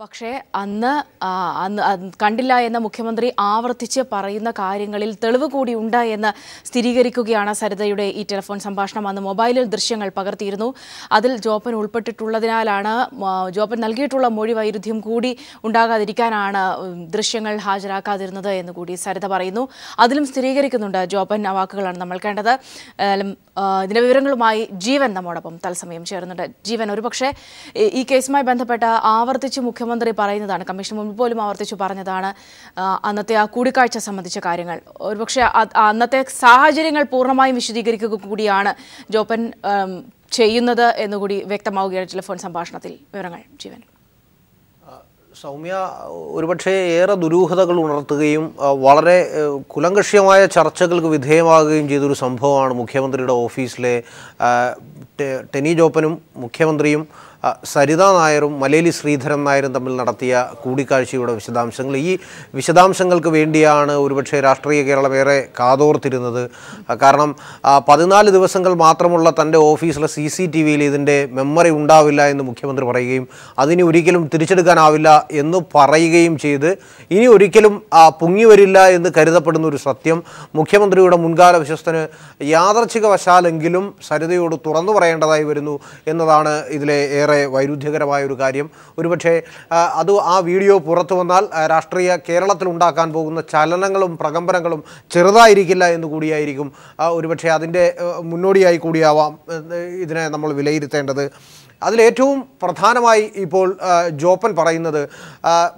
പക്ഷേ അന്ന് അന്ന് കണ്ടില്ല എന്ന മുഖ്യമന്ത്രി ആവർത്തിച്ച് പറയുന്ന കാര്യങ്ങളിൽ തെളിവ് കൂടി ഉണ്ട് എന്ന് സ്ഥിരീകരിക്കുകയാണ് സരിതയുടെ ഈ ടെലിഫോൺ സംഭാഷണം. അന്ന് മൊബൈലിൽ ദൃശ്യങ്ങൾ പകർത്തിയിരുന്നു. അതിൽ ജോപ്പൻ ഉൾപ്പെട്ടിട്ടുള്ളതിനാലാണ് ജോപ്പൻ നൽകിയിട്ടുള്ള മൊഴി വൈരുദ്ധ്യം കൂടി ഉണ്ടാകാതിരിക്കാനാണ് ദൃശ്യങ്ങൾ ഹാജരാക്കാതിരുന്നത് എന്ന് കൂടി സരിത പറയുന്നു. അതിലും സ്ഥിരീകരിക്കുന്നുണ്ട് ജോപ്പൻ വാക്കുകളാണ് നമ്മൾ കേണ്ടത്. ഇതിന്റെ വിവരങ്ങളുമായി ജീവൻ നമ്മോടൊപ്പം തത്സമയം ചേരുന്നുണ്ട്. ജീവൻ ഒരുപക്ഷെ ഈ കേസുമായി ബന്ധപ്പെട്ട ആവർത്തിച്ച് മുഖ്യമന്ത്രി പറയുന്നതാണ്. കമ്മീഷൻ മുൻപ് പോലും ആവർത്തിച്ചു പറഞ്ഞതാണ് അന്നത്തെ ആ കൂടിക്കാഴ്ച സംബന്ധിച്ച കാര്യങ്ങൾ. ഒരുപക്ഷെ അന്നത്തെ സാഹചര്യങ്ങൾ പൂർണമായും വിശദീകരിക്കുക കൂടിയാണ് ജോപ്പൻ ചെയ്യുന്നത് എന്നുകൂടി വ്യക്തമാവുകയാണ് ടെലിഫോൺ സംഭാഷണത്തിൽ വിവരങ്ങൾ. ജീവൻ. സൗമ്യ ഒരുപക്ഷെ ഏറെ ദുരൂഹതകൾ ഉണർത്തുകയും വളരെ കുലങ്കഷ്യമായ ചർച്ചകൾക്ക് വിധേയമാകുകയും ചെയ്തൊരു സംഭവമാണ് മുഖ്യമന്ത്രിയുടെ ഓഫീസിലെ ടെനി ജോപ്പനും മുഖ്യമന്ത്രിയും സരിത നായരും മലേലി ശ്രീധരൻ നായരും തമ്മിൽ നടത്തിയ കൂടിക്കാഴ്ചയുടെ വിശദാംശങ്ങൾ. ഈ വിശദാംശങ്ങൾക്ക് വേണ്ടിയാണ് ഒരുപക്ഷെ രാഷ്ട്രീയ കേരളം ഏറെ കാതോർത്തിരുന്നത്. കാരണം പതിനാല് ദിവസങ്ങൾ മാത്രമുള്ള തന്റെ ഓഫീസിലെ സി സി ടി വിയിൽ ഇതിന്റെ മെമ്മറി ഉണ്ടാവില്ല എന്ന് മുഖ്യമന്ത്രി പറയുകയും അതിനി ഒരിക്കലും തിരിച്ചെടുക്കാനാവില്ല എന്ന് പറയുകയും ചെയ്ത് ഇനി ഒരിക്കലും പൊങ്ങി വരില്ല എന്ന് കരുതപ്പെടുന്ന ഒരു സത്യം മുഖ്യമന്ത്രിയുടെ മുൻകാല വിശ്വസ്തന് യാദർച്ഛിക വശാലെങ്കിലും സരിതയോട് തുറന്നു പറയേണ്ടതായി വരുന്നു എന്നതാണ് ഇതിലെ ഏറെ വൈരുദ്ധ്യകരമായ ഒരു കാര്യം. ഒരുപക്ഷെ അത് ആ വീഡിയോ പുറത്തു വന്നാൽ രാഷ്ട്രീയ കേരളത്തിൽ ഉണ്ടാക്കാൻ പോകുന്ന ചലനങ്ങളും പ്രകമ്പനങ്ങളും ചെറുതായിരിക്കില്ല എന്ന് കൂടിയായിരിക്കും. ഒരുപക്ഷെ അതിന്റെ മുന്നോടിയായി കൂടിയാവാം ഇതിനെ നമ്മൾ വിലയിരുത്തേണ്ടത്. അതിലേറ്റവും പ്രധാനമായി ഇപ്പോൾ ജോപ്പൻ പറയുന്നത്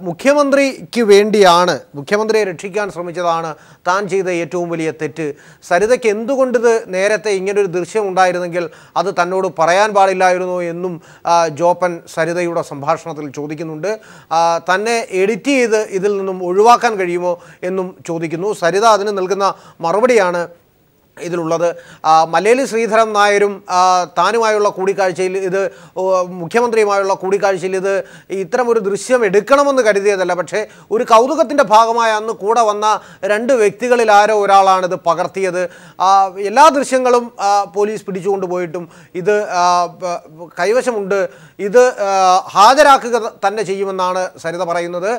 മുഖ്യമന്ത്രിക്ക് വേണ്ടിയാണ് മുഖ്യമന്ത്രിയെ രക്ഷിക്കാൻ ശ്രമിച്ചതാണ് താൻ ചെയ്ത ഏറ്റവും വലിയ തെറ്റ്. സരിതയ്ക്ക് എന്തുകൊണ്ടിത് നേരത്തെ ഇങ്ങനൊരു ദൃശ്യം ഉണ്ടായിരുന്നെങ്കിൽ അത് തന്നോട് പറയാൻ പാടില്ലായിരുന്നു എന്നും ജോപ്പൻ സരിതയുടെ സംഭാഷണത്തിൽ ചോദിക്കുന്നുണ്ട്. തന്നെ എഡിറ്റ് ചെയ്ത് ഇതിൽ നിന്നും ഒഴിവാക്കാൻ കഴിയുമോ എന്നും ചോദിക്കുന്നു. സരിത അതിന് നൽകുന്ന മറുപടിയാണ് ഇതിലുള്ളത്. മലയാളി ശ്രീധരൻ നായരും താനുമായുള്ള കൂടിക്കാഴ്ചയിൽ ഇത് മുഖ്യമന്ത്രിയുമായുള്ള കൂടിക്കാഴ്ചയിൽ ഇത് ഇത്തരമൊരു ദൃശ്യം എടുക്കണമെന്ന് കരുതിയതല്ല. പക്ഷേ ഒരു കൗതുകത്തിന്റെ ഭാഗമായ അന്ന് കൂടെ വന്ന രണ്ട് വ്യക്തികളിൽ ആരോ ഒരാളാണിത് പകർത്തിയത്. എല്ലാ ദൃശ്യങ്ങളും പോലീസ് പിടിച്ചുകൊണ്ട് പോയിട്ടും ഇത് കൈവശമുണ്ട്. ഇത് ഹാജരാക്കുക തന്നെ ചെയ്യുമെന്നാണ് സരിത പറയുന്നത്.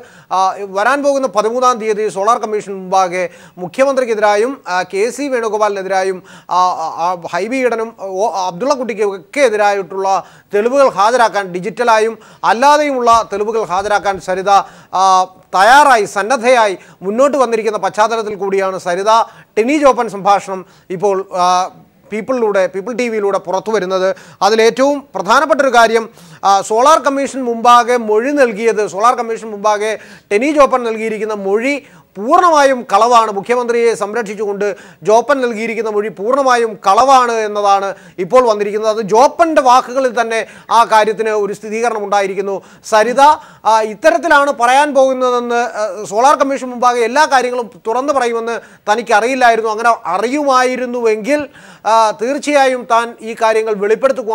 വരാൻ പോകുന്ന പതിമൂന്നാം തീയതി സോളാർ കമ്മീഷൻ മുമ്പാകെ മുഖ്യമന്ത്രിക്കെതിരായും കെ സി വേണുഗോപാലിനെതിരായും ആ, ഹൈബി ഒ അബ്ദുള്ള കുട്ടിക്ക് ഒക്കെ എതിരായിട്ടുള്ള തെളിവുകൾ ഹാജരാക്കാൻ ഡിജിറ്റലായും അല്ലാതെയുമുള്ള തെളിവുകൾ ഹാജരാക്കാൻ സരിത തയ്യാറായി സന്നദ്ധയായി മുന്നോട്ട് വന്നിരിക്കുന്ന പശ്ചാത്തലത്തിൽ കൂടിയാണ് സരിത. ടെനി ജോപ്പൻ സംഭാഷണം ഇപ്പോൾ പീപ്പിളിലൂടെ പീപ്പിൾ ടി വിയിലൂടെ പുറത്തു വരുന്നത്. അതിലേറ്റവും പ്രധാനപ്പെട്ട ഒരു കാര്യം സോളാർ കമ്മീഷൻ മുമ്പാകെ മൊഴി നൽകിയത് സോളാർ കമ്മീഷൻ മുമ്പാകെ ടെനി ജോപ്പൻ നൽകിയിരിക്കുന്ന മൊഴി പൂർണമായും കളവാണ്. മുഖ്യമന്ത്രിയെ സംരക്ഷിച്ചുകൊണ്ട് ജോപ്പൻ നൽകിയിരിക്കുന്ന മൊഴി പൂർണമായും കളവാണ് എന്നതാണ് ഇപ്പോൾ വന്നിരിക്കുന്നത്. അത് ജോപ്പന്റെ വാക്കുകളിൽ തന്നെ ആ കാര്യത്തിന് ഒരു സ്ഥിരീകരണം ഉണ്ടായിരിക്കുന്നു. സരിത ഇത്തരത്തിലാണ് പറയാൻ പോകുന്നതെന്ന് സോളാർ കമ്മീഷൻ മുമ്പാകെ എല്ലാ കാര്യങ്ങളും തുറന്നു പറയുമെന്ന് തനിക്ക് അറിയില്ലായിരുന്നു അങ്ങനെ അറിയുമായിരുന്നുവെങ്കിൽ തീർച്ചയായും താൻ ഈ കാര്യങ്ങൾ വെളിപ്പെടുത്തുക.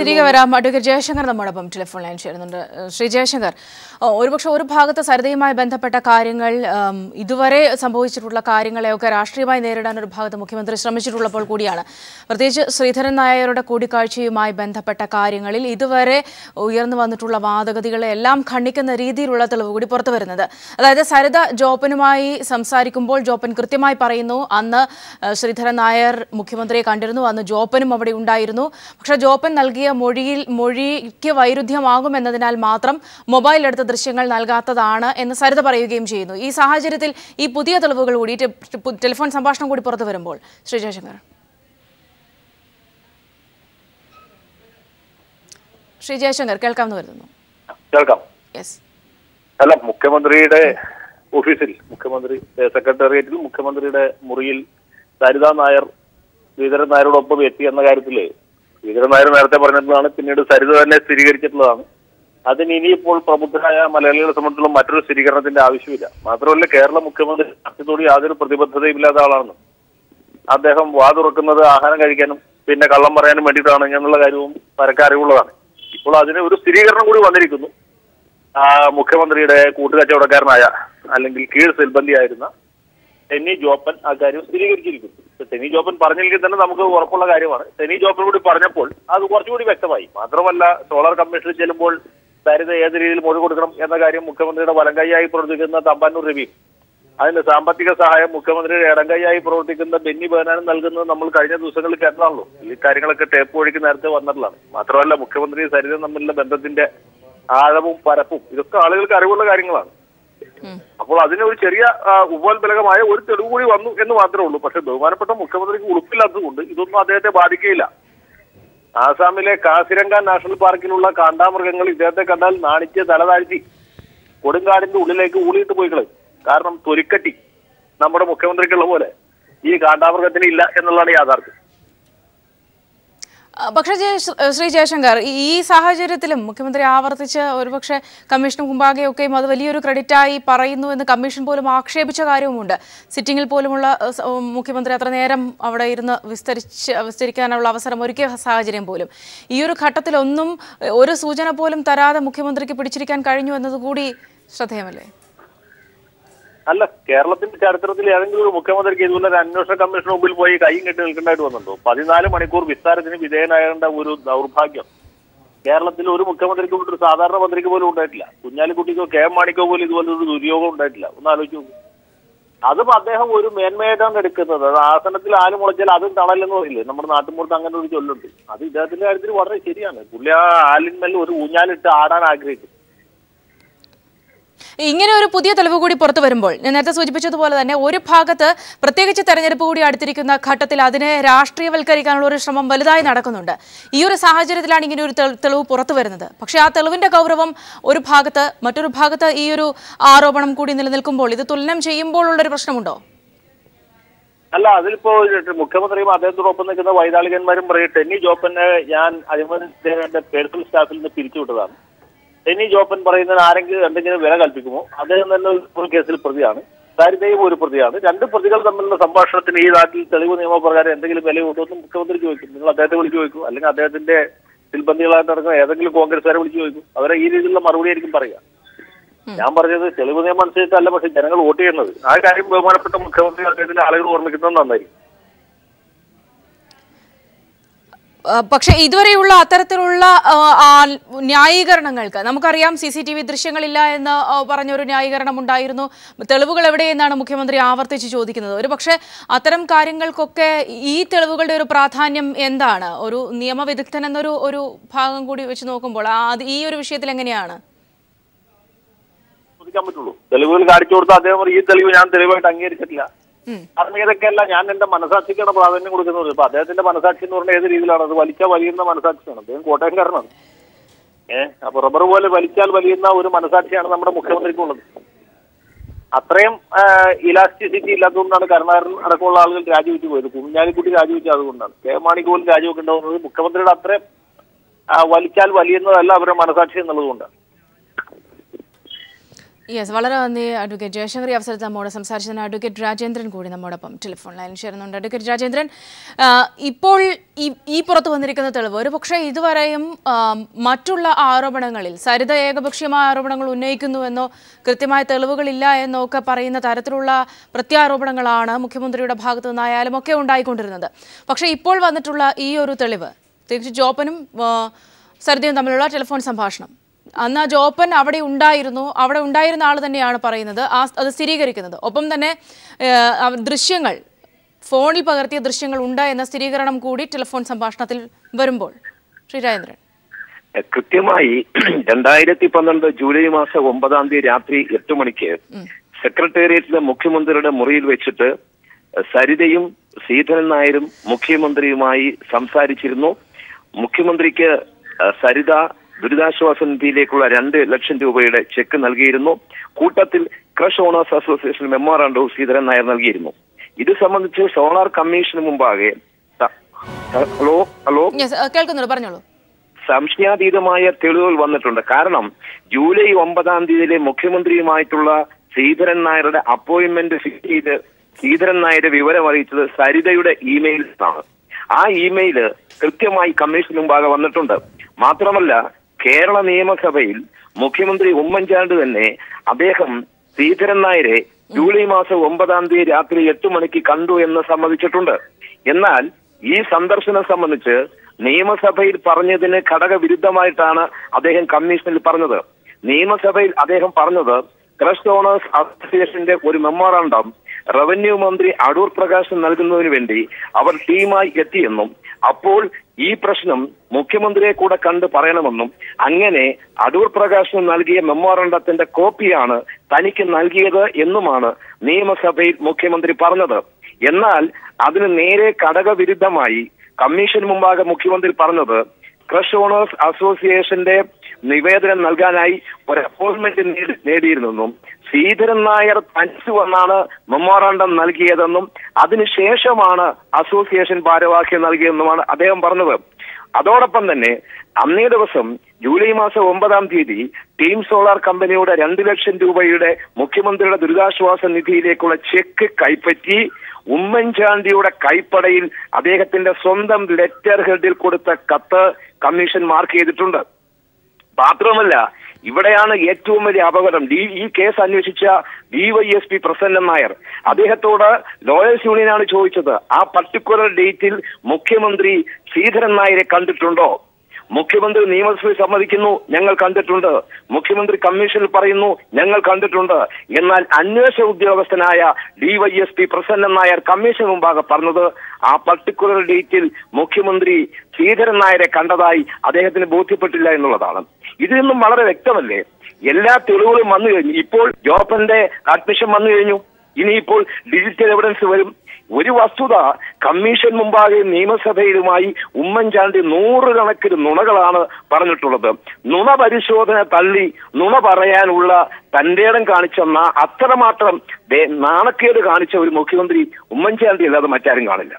തിരികെ വരാം. അഡ്വക്കേറ്റ് ജയശങ്കർ നമ്മോടൊപ്പം ടെലിഫോൺ ലൈൻ ചേരുന്നുണ്ട്. ശ്രീ ജയശങ്കർ ഒരുപക്ഷെ ഒരു ഭാഗത്ത് സരിതയുമായി ബന്ധപ്പെട്ട കാര്യങ്ങൾ ഇതുവരെ സംഭവിച്ചിട്ടുള്ള കാര്യങ്ങളെയൊക്കെ രാഷ്ട്രീയമായി നേരിടാൻ ഒരു ഭാഗത്ത് മുഖ്യമന്ത്രി ശ്രമിച്ചിട്ടുള്ളപ്പോൾ കൂടിയാണ്. പ്രത്യേകിച്ച് ശ്രീധരൻ നായരുടെ കൂടിക്കാഴ്ചയുമായി ബന്ധപ്പെട്ട കാര്യങ്ങളിൽ ഇതുവരെ ഉയർന്നു വന്നിട്ടുള്ള വാദഗതികളെ എല്ലാം ഖണ്ഡിക്കുന്ന രീതിയിലുള്ള തെളിവ് കൂടി പുറത്തു വരുന്നത്. അതായത് സരിത ജോപ്പനുമായി സംസാരിക്കുമ്പോൾ ജോപ്പൻ കൃത്യമായി പറയുന്നു അന്ന് ശ്രീധരൻ നായർ മുഖ്യമന്ത്രിയെ കണ്ടിരുന്നു അന്ന് ജോപ്പനും അവിടെ ഉണ്ടായിരുന്നു. പക്ഷെ ജോപ്പൻ നൽകിയ മൊഴിയിൽ മൊഴിക്ക് വൈരുദ്ധ്യമാകുമെന്നതിനാൽ മാത്രം മൊബൈൽ എടുത്ത ദൃശ്യങ്ങൾ നൽകാത്തതാണ് എന്ന് സരിത പറയുകയും ചെയ്യുന്നു. ഈ സാഹചര്യത്തിൽ ഈ പുതിയ തെളിവുകൾ കൂടി ടെലിഫോൺ സംഭാഷണം കൂടി പുറത്തു വരുമ്പോൾ ശ്രീ ജയശങ്കർ. ശ്രീ ജയശങ്കർ കേൾക്കാമെന്ന് കരുതുന്നു. കേൾക്കാം. യെസ് അല്ല മുഖ്യമന്ത്രിയുടെ ഓഫീസിൽ മുഖ്യമന്ത്രി സെക്രട്ടേറിയറ്റിൽ മുഖ്യമന്ത്രിയുടെ മുറിയിൽ സരിത നായർ ശ്രീധരൻ നായരോടൊപ്പം എത്തി എന്ന കാര്യത്തിൽ ശ്രീധരൻ നായർ നേരത്തെ പറഞ്ഞിട്ടുള്ളതാണ്. പിന്നീട് സരിത തന്നെ സ്ഥിരീകരിച്ചിട്ടുള്ളതാണ്. അതിന് ഇനിയിപ്പോൾ പ്രബുദ്ധരായ മലയാളികളെ സംബന്ധിച്ചുള്ള മറ്റൊരു സ്ഥിരീകരണത്തിന്റെ ആവശ്യമില്ല. മാത്രമല്ല കേരള മുഖ്യമന്ത്രി രാഷ്ട്രീയത്തോട് യാതൊരു പ്രതിബദ്ധതയും ഇല്ലാത്ത ആളാണെന്നും അദ്ദേഹം വാതുറക്കുന്നത് ആഹാരം കഴിക്കാനും പിന്നെ കള്ളം പറയാനും വേണ്ടിയിട്ടാണ് എന്നുള്ള കാര്യവും പരക്കെ അറിവുള്ളതാണ്. ഇപ്പോൾ അതിന് ഒരു സ്ഥിരീകരണം കൂടി വന്നിരിക്കുന്നു. മുഖ്യമന്ത്രിയുടെ കൂട്ടുകച്ചവടക്കാരനായ അല്ലെങ്കിൽ കീഴ് സെൽബന്ധിയായിരുന്ന ടെന്നി ജോപ്പൻ ആ കാര്യം സ്ഥിരീകരിച്ചിരിക്കുന്നു. ടെന്നി ജോപ്പൻ പറഞ്ഞില്ലെങ്കിൽ തന്നെ നമുക്ക് ഉറപ്പുള്ള കാര്യമാണ്. ടെന്നി ജോപ്പൻ കൂടി പറഞ്ഞപ്പോൾ അത് കുറച്ചുകൂടി വ്യക്തമായി. മാത്രമല്ല സോളാർ കമ്മീഷനിൽ ചെല്ലുമ്പോൾ സരിത ഏത് രീതിയിൽ മൊഴി കൊടുക്കണം എന്ന കാര്യം മുഖ്യമന്ത്രിയുടെ വലങ്കൈയായി പ്രവർത്തിക്കുന്ന തമ്പാനൂർ രവി. അതിന് സാമ്പത്തിക സഹായം മുഖ്യമന്ത്രിയുടെ ഇടങ്കൈയായി പ്രവർത്തിക്കുന്ന ബെന്നി ബേനാനും നൽകുന്നത് നമ്മൾ കഴിഞ്ഞ ദിവസങ്ങളിൽ കേട്ടതാണല്ലോ. ഈ കാര്യങ്ങളൊക്കെ ടേപ്പ് വഴിക്ക് നേരത്തെ വന്നിട്ടുള്ളതാണ്. മാത്രമല്ല മുഖ്യമന്ത്രി സരിത തമ്മിലുള്ള ബന്ധത്തിന്റെ ആഴവും പരപ്പും ഇതൊക്കെ ആളുകൾക്ക് അറിവുള്ള കാര്യങ്ങളാണ്. അപ്പോൾ അതിന് ഒരു ചെറിയ ഉപോത്ബലകമായ ഒരു തെളിവ് കൂടി വന്നു എന്ന് മാത്രമേ ഉള്ളൂ. പക്ഷെ ബഹുമാനപ്പെട്ട മുഖ്യമന്ത്രിക്ക് ഉളുപ്പില്ലാത്തതുകൊണ്ട് ഇതൊന്നും അദ്ദേഹത്തെ ബാധിക്കുകയില്ല. ആസാമിലെ കാസിരംഗ നാഷണൽ പാർക്കിനുള്ള കാണ്ടാമൃഗങ്ങൾ ഇദ്ദേഹത്തെ കണ്ടാൽ നാണിച്ച് തലതാഴ്ത്തി. കൊടുങ്കാടിന്റെ ഉള്ളിലേക്ക് ഊളിയിട്ട് പോയി കളയും. കാരണം തൊലിക്കട്ടി നമ്മുടെ മുഖ്യമന്ത്രിക്കുള്ള പോലെ ഈ കാണ്ടാമൃഗത്തിന് ഇല്ല എന്നുള്ളതാണ് യാഥാർത്ഥ്യം. പക്ഷേ ശ്രീ ജയശങ്കർ ഈ സാഹചര്യത്തിലും മുഖ്യമന്ത്രി ആവർത്തിച്ച് ഒരുപക്ഷെ കമ്മീഷന് മുമ്പാകെയൊക്കെയും അത് വലിയൊരു ക്രെഡിറ്റായി പറയുന്നു എന്ന് കമ്മീഷൻ പോലും ആക്ഷേപിച്ച കാര്യവുമുണ്ട്. സിറ്റിംഗിൽ പോലുമുള്ള മുഖ്യമന്ത്രി അത്ര നേരം അവിടെ ഇരുന്ന് വിസ്തരിച്ച് വിസ്തരിക്കാനുള്ള അവസരം ഒരുക്കിയ സാഹചര്യം പോലും. ഈ ഒരു ഘട്ടത്തിലൊന്നും ഒരു സൂചന പോലും തരാതെ മുഖ്യമന്ത്രിക്ക് പിടിച്ചിരിക്കാൻ കഴിഞ്ഞു എന്നതുകൂടി ശ്രദ്ധേയമല്ലേ? അല്ല കേരളത്തിന്റെ ചരിത്രത്തിൽ ഏതെങ്കിലും ഒരു മുഖ്യമന്ത്രിക്ക് ഇതുപോലെ അന്വേഷണ കമ്മീഷന് മുമ്പിൽ പോയി കൈയും കെട്ടി നിൽക്കേണ്ടതായിട്ട് വന്നുണ്ടോ പതിനാല് മണിക്കൂർ വിസ്താരത്തിന് വിധേയനാകേണ്ട ഒരു ദൗർഭാഗ്യം. കേരളത്തിൽ ഒരു മുഖ്യമന്ത്രിക്ക് ഒരു സാധാരണ മന്ത്രിക്ക് പോലും ഉണ്ടായിട്ടില്ല. കുഞ്ഞാലിക്കുട്ടിക്കോ കെ എം മാണിക്കോ പോലും ഇതുപോലെ ഒരു ദുര്യോഗം ഉണ്ടായിട്ടില്ല. ഒന്ന് ആലോചിച്ചു നോക്കൂ. അതും അദ്ദേഹം ഒരു മേന്മയായിട്ടാണ് എടുക്കുന്നത്. അത് ആസനത്തിൽ ആൽ മുളച്ചാൽ അതും തണലെന്ന് പറയില്ലേ? നമ്മുടെ നാട്ടുമ്പുറത്ത് അങ്ങനെ ഒരു ചൊല്ലുണ്ട്. അത് ഇദ്ദേഹത്തിന്റെ കാര്യത്തിൽ വളരെ ശരിയാണ്. പുള്ളി ആ ആലിന്മേൽ ഒരു ഊഞ്ഞാലിട്ട് ആടാൻ ആഗ്രഹിക്കും ഇങ്ങനെ ഒരു പുതിയ തെളിവ് കൂടി പുറത്തു വരുമ്പോൾ ഞാൻ നേരത്തെ സൂചിപ്പിച്ചതുപോലെ തന്നെ ഒരു ഭാഗത്ത് പ്രത്യേകിച്ച് തെരഞ്ഞെടുപ്പ് കൂടി അടുത്തിരിക്കുന്ന ഘട്ടത്തിൽ അതിനെ രാഷ്ട്രീയവൽക്കരിക്കാനുള്ള ഒരു ശ്രമം വലുതായി നടക്കുന്നുണ്ട്. ഈ ഒരു സാഹചര്യത്തിലാണ് ഇങ്ങനെ ഒരു തെളി- തെളിവ് പുറത്തു വരുന്നത്. പക്ഷേ ആ തെളിവിന്റെ ഗൗരവം ഒരു ഭാഗത്ത് മറ്റൊരു ഭാഗത്ത് ഈ ഒരു ആരോപണം കൂടി നിലനിൽക്കുമ്പോൾ ഇത് തുലനം ചെയ്യുമ്പോഴുള്ളൊരു പ്രശ്നമുണ്ടോ? അല്ല അതിലിപ്പോ മുഖ്യമന്ത്രിയും അദ്ദേഹത്തോടൊപ്പം നിൽക്കുന്ന വൈതാളികന്മാരും പറയും ടെന്നി ജോപ്പനെ ഞാൻ അഴിമതി പേഴ്സണൽ സ്റ്റാഫിൽ നിന്ന് പിരിച്ചുവിട്ടതാണ്. ടെന്നി ജോപ്പൻ പറയുന്നതിന് ആരെങ്കിലും എന്തെങ്കിലും വില കൽപ്പിക്കുമോ? അദ്ദേഹം തന്നെ ഒരു കേസിൽ പ്രതിയാണ്. സരിതയും ഒരു പ്രതിയാണ്. രണ്ട് പ്രതികൾ തമ്മിലുള്ള സംഭാഷണത്തിന് ഈ നാട്ടിൽ തെളിവ് നിയമപ്രകാരം എന്തെങ്കിലും വില ഉണ്ടോ എന്ന് മുഖ്യമന്ത്രി ചോദിക്കും. നിങ്ങൾ അദ്ദേഹത്തെ വിളിച്ചു ചോദിക്കും. അല്ലെങ്കിൽ അദ്ദേഹത്തിന്റെ സിൽബന്ധികളായിട്ട് നടക്കുന്ന ഏതെങ്കിലും കോൺഗ്രസ്സുകാരെ വിളിച്ചു ചോദിക്കും. അവരെ ഈ രീതിയിലുള്ള മറുപടി ആയിരിക്കും പറയുക. ഞാൻ പറഞ്ഞത് തെളിവ് നിയമം അനുസരിച്ചല്ല പക്ഷെ ജനങ്ങൾ വോട്ട് ചെയ്യുന്നത്. ആ കാര്യം ബഹുമാനപ്പെട്ട മുഖ്യമന്ത്രി അദ്ദേഹത്തിന്റെ ആളുകൾ ഓർമ്മിക്കുന്നത് നന്നായിരിക്കും ആ, പക്ഷേ ഇതുവരെയുള്ള അത്തരത്തിലുള്ള ന്യായീകരണങ്ങൾക്ക് നമുക്കറിയാം സി സി ടി വി ദൃശ്യങ്ങളില്ല എന്ന് പറഞ്ഞ പറഞ്ഞൊരു ന്യായീകരണം ഉണ്ടായിരുന്നു. തെളിവുകൾ എവിടെയെന്നാണ് മുഖ്യമന്ത്രി ആവർത്തിച്ച് ചോദിക്കുന്നത്. ഒരു പക്ഷേ അത്തരം കാര്യങ്ങൾക്കൊക്കെ ഈ തെളിവുകളുടെ ഒരു പ്രാധാന്യം എന്താണ്? ഒരു നിയമവിദഗ്ധൻ എന്നൊരു ഒരു ഭാഗം കൂടി വെച്ച് നോക്കുമ്പോൾ അത് ഈ ഒരു വിഷയത്തിൽ എങ്ങനെയാണ്? തെളിവുകൾ കാണിച്ചു കൊടുത്താൽ അദ്ദേഹം ഈ തെളിവ് ഞാൻ തെളിവായിട്ട് അംഗീകരിച്ചിട്ടില്ല. ഉം. ഞാൻ എന്റെ മനസാക്ഷിക്കാണ് പ്രാധാന്യം കൊടുക്കുന്നത്. ഇപ്പൊ അദ്ദേഹത്തിന്റെ മനസാക്ഷി എന്ന് പറഞ്ഞാൽ ഏത് രീതിയിലാണ്? അത് വലിച്ച വലിയുന്ന മനസാക്ഷിയാണ്. അദ്ദേഹം കോട്ടയംകാരനാണ്. ഏഹ് അപ്പൊ റബ്ബർ പോലെ വലിച്ചാൽ വലിയുന്ന ഒരു മനസാക്ഷിയാണ് നമ്മുടെ മുഖ്യമന്ത്രിക്കുള്ളത്. അത്രയും ഇലാസ്റ്റിസിറ്റി ഇല്ലാത്തതുകൊണ്ടാണ് കരുണാകരൻ അടക്കമുള്ള ആളുകൾ രാജിവെച്ച് പോയത്. കുഞ്ഞാലിക്കുട്ടി രാജിവെച്ചത് അതുകൊണ്ടാണ്. കെ മാണി പോലും രാജിവെക്കേണ്ടത് മുഖ്യമന്ത്രിയുടെ അത്രയും വലിച്ചാൽ വലിയുന്നതല്ല അവരുടെ മനസാക്ഷി എന്നുള്ളതുകൊണ്ടാണ്. യെസ് വളരെ നന്ദി അഡ്വക്കേറ്റ് ജയശങ്കർ ഈ അവസരത്തിൽ നമ്മോട് സംസാരിച്ചതിന് അഡ്വക്കേറ്റ് രാജേന്ദ്രൻ കൂടി നമ്മോടൊപ്പം ടെലിഫോൺ ലൈനിൽ ചേരുന്നുണ്ട്. അഡ്വക്കേറ്റ് രാജേന്ദ്രൻ ഇപ്പോൾ ഈ പുറത്ത് വന്നിരിക്കുന്ന തെളിവ് ഒരു പക്ഷേ ഇതുവരെയും മറ്റുള്ള ആരോപണങ്ങളിൽ സരിത ഏകപക്ഷീയമായ ആരോപണങ്ങൾ ഉന്നയിക്കുന്നുവെന്നോ കൃത്യമായ തെളിവുകളില്ല എന്നോ ഒക്കെ പറയുന്ന തരത്തിലുള്ള പ്രത്യാരോപണങ്ങളാണ് മുഖ്യമന്ത്രിയുടെ ഭാഗത്തു നിന്നായാലും ഒക്കെ ഉണ്ടായിക്കൊണ്ടിരുന്നത്. പക്ഷേ ഇപ്പോൾ വന്നിട്ടുള്ള ഈ ഒരു തെളിവ് പ്രത്യേകിച്ച് ജോപ്പനും സരിതയും തമ്മിലുള്ള ടെലിഫോൺ സംഭാഷണം. അന്ന് ആ ജോപ്പൻ അവിടെ ഉണ്ടായിരുന്നു. അവിടെ ഉണ്ടായിരുന്ന ആൾ തന്നെയാണ് പറയുന്നത്. ആ അത് സ്ഥിരീകരിക്കുന്നത്. ഒപ്പം തന്നെ ദൃശ്യങ്ങൾ ഫോണിൽ പകർത്തിയ ദൃശ്യങ്ങൾ ഉണ്ട് എന്ന സ്ഥിരീകരണം കൂടി ടെലിഫോൺ സംഭാഷണത്തിൽ വരുമ്പോൾ. ശ്രീ രാജേന്ദ്രൻ കൃത്യമായി രണ്ടായിരത്തി പന്ത്രണ്ട് ജൂലൈ മാസം ഒമ്പതാം തീയതി രാത്രി എട്ട് മണിക്ക് സെക്രട്ടേറിയറ്റിലെ മുഖ്യമന്ത്രിയുടെ മുറിയിൽ വെച്ചിട്ട് സരിതയും ശ്രീധരൻ നായരും മുഖ്യമന്ത്രിയുമായി സംസാരിച്ചിരുന്നു. മുഖ്യമന്ത്രിക്ക് സരിത ദുരിതാശ്വാസ നിധിയിലേക്കുള്ള രണ്ട് ലക്ഷം രൂപയുടെ ചെക്ക് നൽകിയിരുന്നു. കൂട്ടത്തിൽ ക്രഷ് ഓണേഴ്സ് അസോസിയേഷൻ മെമ്മോറാണ്ടവും ശ്രീധരൻ നായർ നൽകിയിരുന്നു. ഇത് സംബന്ധിച്ച് സോളാർ കമ്മീഷന് മുമ്പാകെ ഹലോ ഹലോ? കേൾക്കുന്നുണ്ട് കേൾക്കുന്നുള്ളൂ പറഞ്ഞോളൂ. സംശയാതീതമായ തെളിവുകൾ വന്നിട്ടുണ്ട്. കാരണം ജൂലൈ ഒമ്പതാം തീയതിയിലെ മുഖ്യമന്ത്രിയുമായിട്ടുള്ള ശ്രീധരൻ നായരുടെ അപ്പോയിന്റ്മെന്റ് ഫിക്സ് ചെയ്ത് ശ്രീധരൻ നായരെ വിവരം അറിയിച്ചത് സരിതയുടെ ഇമെയിലാണ് ആ ഇമെയിൽ കൃത്യമായി കമ്മീഷൻ മുമ്പാകെ വന്നിട്ടുണ്ട്. മാത്രമല്ല കേരള നിയമസഭയിൽ മുഖ്യമന്ത്രി ഉമ്മൻചാണ്ടി തന്നെ അദ്ദേഹം ശ്രീധരൻ നായരെ ജൂലൈ മാസം ഒമ്പതാം തീയതി രാത്രി എട്ട് മണിക്ക് കണ്ടു എന്ന് സമ്മതിച്ചിട്ടുണ്ട്. എന്നാൽ ഈ സന്ദർശനം സംബന്ധിച്ച് നിയമസഭയിൽ പറഞ്ഞതിന് ഘടകവിരുദ്ധമായിട്ടാണ് അദ്ദേഹം കമ്മീഷനിൽ പറഞ്ഞത്. നിയമസഭയിൽ അദ്ദേഹം പറഞ്ഞത് ക്രഷ് ഓണേഴ്സ് അസോസിയേഷന്റെ ഒരു മെമ്മോറാണ്ടം റവന്യൂ മന്ത്രി അടൂർ പ്രകാശ് നൽകുന്നതിന് വേണ്ടി അവർ ടീമായി എത്തിയെന്നും അപ്പോൾ ഈ പ്രശ്നം മുഖ്യമന്ത്രിയെ കൂടെ കണ്ട് പറയണമെന്നും അങ്ങനെ അടൂർ പ്രകാശിന് നൽകിയ മെമ്മോറണ്ടത്തിന്റെ കോപ്പിയാണ് തനിക്ക് നൽകിയത് എന്നുമാണ് നിയമസഭയിൽ മുഖ്യമന്ത്രി പറഞ്ഞത്. എന്നാൽ അതിന് നേരെ ഘടകവിരുദ്ധമായി കമ്മീഷൻ മുമ്പാകെ മുഖ്യമന്ത്രി പറഞ്ഞത് ക്രഷ് ഓണേഴ്സ് അസോസിയേഷന്റെ നിവേദനം നൽകാനായി ഒരു അപ്പോയിന്റ്മെന്റ് നേടി- നേടിയിരുന്നെന്നും ശ്രീധരൻ നായർ തനിച്ചു വന്നാണ് മെമ്മോറാണ്ടം നൽകിയതെന്നും അതിനുശേഷമാണ് അസോസിയേഷൻ ഭാരവാഹ്യം നൽകിയതെന്നുമാണ് അദ്ദേഹം പറഞ്ഞത്. അതോടൊപ്പം തന്നെ അന്നേ ദിവസം ജൂലൈ മാസം ഒമ്പതാം തീയതി ടീം സോളാർ കമ്പനിയുടെ രണ്ട് ലക്ഷം രൂപയുടെ മുഖ്യമന്ത്രിയുടെ ദുരിതാശ്വാസ നിധിയിലേക്കുള്ള ചെക്ക് കൈപ്പറ്റി ഉമ്മൻചാണ്ടിയുടെ കൈപ്പടയിൽ അദ്ദേഹത്തിന്റെ സ്വന്തം ലെറ്റർ ഹെഡിൽ കൊടുത്ത കത്ത് കമ്മീഷൻ മാർക്ക് ചെയ്തിട്ടുണ്ട്. മാത്രമല്ല ഇവിടെയാണ് ഏറ്റവും വലിയ അപകടം. ഡി ഈ കേസ് അന്വേഷിച്ച ഡിവൈഎസ്പി പ്രസന്നൻ നായർ. അദ്ദേഹത്തോട് ലോയേഴ്സ് യൂണിയനാണ് ചോദിച്ചത് ആ പർട്ടിക്കുലർ ഡേറ്റിൽ മുഖ്യമന്ത്രി ശ്രീധരൻ നായരെ കണ്ടിട്ടുണ്ടോ? മുഖ്യമന്ത്രി നിയമസഭയിൽ സമ്മതിക്കുന്നു ഞങ്ങൾ കണ്ടിട്ടുണ്ട്. മുഖ്യമന്ത്രി കമ്മീഷനിൽ പറയുന്നു ഞങ്ങൾ കണ്ടിട്ടുണ്ട്. എന്നാൽ അന്വേഷണ ഉദ്യോഗസ്ഥനായ ഡിവൈഎസ്പി പ്രസന്നൻ നായർ കമ്മീഷൻ മുമ്പാകെ പറഞ്ഞത് ആ പർട്ടിക്കുലർ ഡേറ്റിൽ മുഖ്യമന്ത്രി ശ്രീധരൻ നായരെ കണ്ടതായി അദ്ദേഹത്തിന് ബോധ്യപ്പെട്ടില്ല എന്നുള്ളതാണ്. ഇതിൽ നിന്നും വളരെ വ്യക്തമല്ലേ? എല്ലാ തെളിവുകളും വന്നു കഴിഞ്ഞു. ഇപ്പോൾ ജോപ്പന്റെ അഡ്മിഷൻ വന്നു കഴിഞ്ഞു. ഇനിയിപ്പോൾ ഡിജിറ്റൽ എവിഡൻസ് വരും. ഒരു വസ്തുത കമ്മീഷൻ മുമ്പാകെ നിയമസഭയിലുമായി ഉമ്മൻചാണ്ടി നൂറുകണക്കിന് നുണകളാണ് പറഞ്ഞിട്ടുള്ളത്. നുണ പരിശോധന തള്ളി നുണ പറയാനുള്ള തന്റെ ഇടം കാണിച്ചെന്ന അത്രമാത്രം നാണക്കേട് കാണിച്ച ഒരു മുഖ്യമന്ത്രി ഉമ്മൻചാണ്ടി അല്ലാതെ മറ്റാരും കാണില്ല.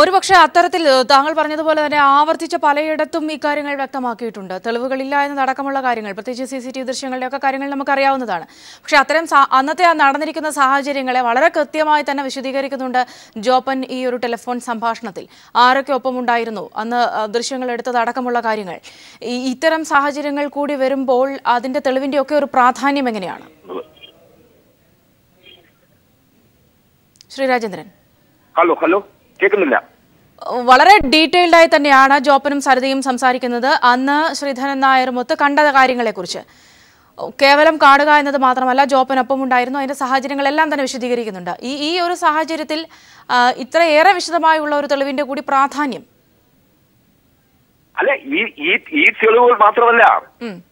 ഒരുപക്ഷെ അത്തരത്തിൽ താങ്കൾ പറഞ്ഞതുപോലെ തന്നെ ആവർത്തിച്ച പലയിടത്തും ഇക്കാര്യങ്ങൾ വ്യക്തമാക്കിയിട്ടുണ്ട്. തെളിവുകളില്ല എന്നതടക്കമുള്ള കാര്യങ്ങൾ പ്രത്യേകിച്ച് സി സി ടി വി ദൃശ്യങ്ങളുടെ ഒക്കെ കാര്യങ്ങൾ നമുക്കറിയാവുന്നതാണ്. പക്ഷേ അത്തരം അന്നത്തെ ആ നടന്നിരിക്കുന്ന സാഹചര്യങ്ങളെ വളരെ കൃത്യമായി തന്നെ വിശദീകരിക്കുന്നുണ്ട് ജോപ്പൻ ഈ ഒരു ടെലിഫോൺ സംഭാഷണത്തിൽ. ആരൊക്കെ ഒപ്പമുണ്ടായിരുന്നു അന്ന് ദൃശ്യങ്ങൾ എടുത്തതടക്കമുള്ള കാര്യങ്ങൾ. ഈ ഇത്തരം സാഹചര്യങ്ങൾ കൂടി വരുമ്പോൾ അതിന്റെ തെളിവിന്റെ ഒക്കെ ഒരു പ്രാധാന്യം എങ്ങനെയാണ്? ശ്രീ രാജേന്ദ്രൻ. Hello hello. കേൾക്കുന്നില്ല വളരെ ഡീറ്റെയിൽഡ് ആയി തന്നെയാണ് ജോപ്പനും സരിതയും സംസാരിക്കുന്നത്. അന്ന് ശ്രീധരൻ നായരുമൊത്ത് കണ്ട കാര്യങ്ങളെക്കുറിച്ച്. കേവലം കാണുക എന്നത് മാത്രമല്ല ജോപ്പനൊപ്പം ഉണ്ടായിരുന്നു. അതിന്റെ സാഹചര്യങ്ങളെല്ലാം തന്നെ വിശദീകരിക്കുന്നുണ്ട്. ഈ ഈ ഒരു സാഹചര്യത്തിൽ ഇത്രയേറെ വിശദമായുള്ള ഒരു തെളിവിന്റെ കൂടി പ്രാധാന്യം? അല്ല ഈ ഈ ഈ തെളിവുകൾ മാത്രമല്ല.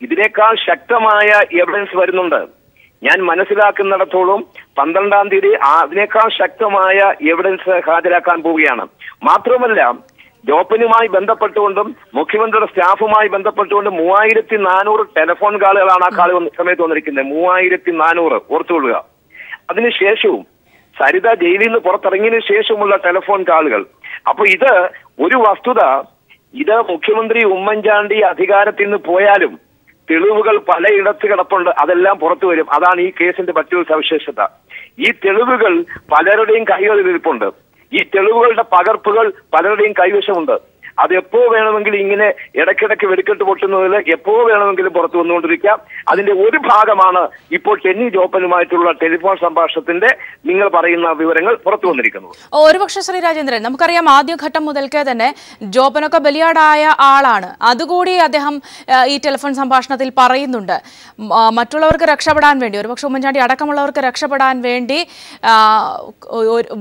ഇതിനേക്കാൾ ശക്തമായ എവിഡൻസ് വരുന്നുണ്ട്. ഞാൻ മനസ്സിലാക്കുന്നിടത്തോളം പന്ത്രണ്ടാം തീയതി അതിനേക്കാൾ ശക്തമായ എവിഡൻസ് ഹാജരാക്കാൻ പോവുകയാണ്. മാത്രമല്ല ജോപ്പനുമായി ബന്ധപ്പെട്ടുകൊണ്ടും മുഖ്യമന്ത്രിയുടെ സ്റ്റാഫുമായി ബന്ധപ്പെട്ടുകൊണ്ടും മൂവായിരത്തി നാനൂറ് ടെലിഫോൺ കാളുകളാണ് ആ കാൾ സമയത്ത് വന്നിരിക്കുന്നത്. മൂവായിരത്തി നാനൂറ് ഓർത്തുകൊള്ളുക അതിനുശേഷവും സരിത ജയിലിൽ നിന്ന് പുറത്തിറങ്ങിയതിനു ശേഷമുള്ള ടെലിഫോൺ കാളുകൾ അപ്പൊ ഇത് ഒരു വസ്തുത ഇത് മുഖ്യമന്ത്രി ഉമ്മൻചാണ്ടി അധികാരത്തിൽ നിന്ന് പോയാലും തെളിവുകൾ പലയിടത്ത് കിടപ്പുണ്ട്. അതെല്ലാം പുറത്തു വരും. അതാണ് ഈ കേസിന്റെ മറ്റൊരു സവിശേഷത. ഈ തെളിവുകൾ പലരുടെയും കൈകളിൽ ഇരിപ്പുണ്ട് ഈ തെളിവുകളുടെ പകർപ്പുകൾ പലരുടെയും കൈവശമുണ്ട്. അത് എപ്പോ വേണമെങ്കിലും ഇങ്ങനെ ഇടയ്ക്കിടയ്ക്ക് വെടിക്കെട്ട് പൊട്ടുന്നതിൽ എപ്പോ വേണമെങ്കിലും പുറത്തു വന്നുകൊണ്ടിരിക്കാം. അതിന്റെ ഒരു ഭാഗമാണ് ഇപ്പോൾ ടെന്നി ജോപ്പനുമായിട്ടുള്ള ടെലിഫോൺ സംഭാഷണത്തിന്റെ നിങ്ങൾ പറയുന്ന വിവരങ്ങൾ പുറത്തു വന്നിരിക്കുന്നത്. ഒരുപക്ഷെ ശ്രീ രാജേന്ദ്രൻ നമുക്കറിയാം ആദ്യഘട്ടം മുതൽക്കേ തന്നെ ജോപ്പനൊക്കെ ബലിയാടായ ആളാണ്. അതുകൂടി അദ്ദേഹം ഈ ടെലിഫോൺ സംഭാഷണത്തിൽ പറയുന്നുണ്ട്. മറ്റുള്ളവർക്ക് രക്ഷപ്പെടാൻ വേണ്ടി ഒരുപക്ഷെ ഉമ്മൻചാണ്ടി അടക്കമുള്ളവർക്ക് രക്ഷപ്പെടാൻ വേണ്ടി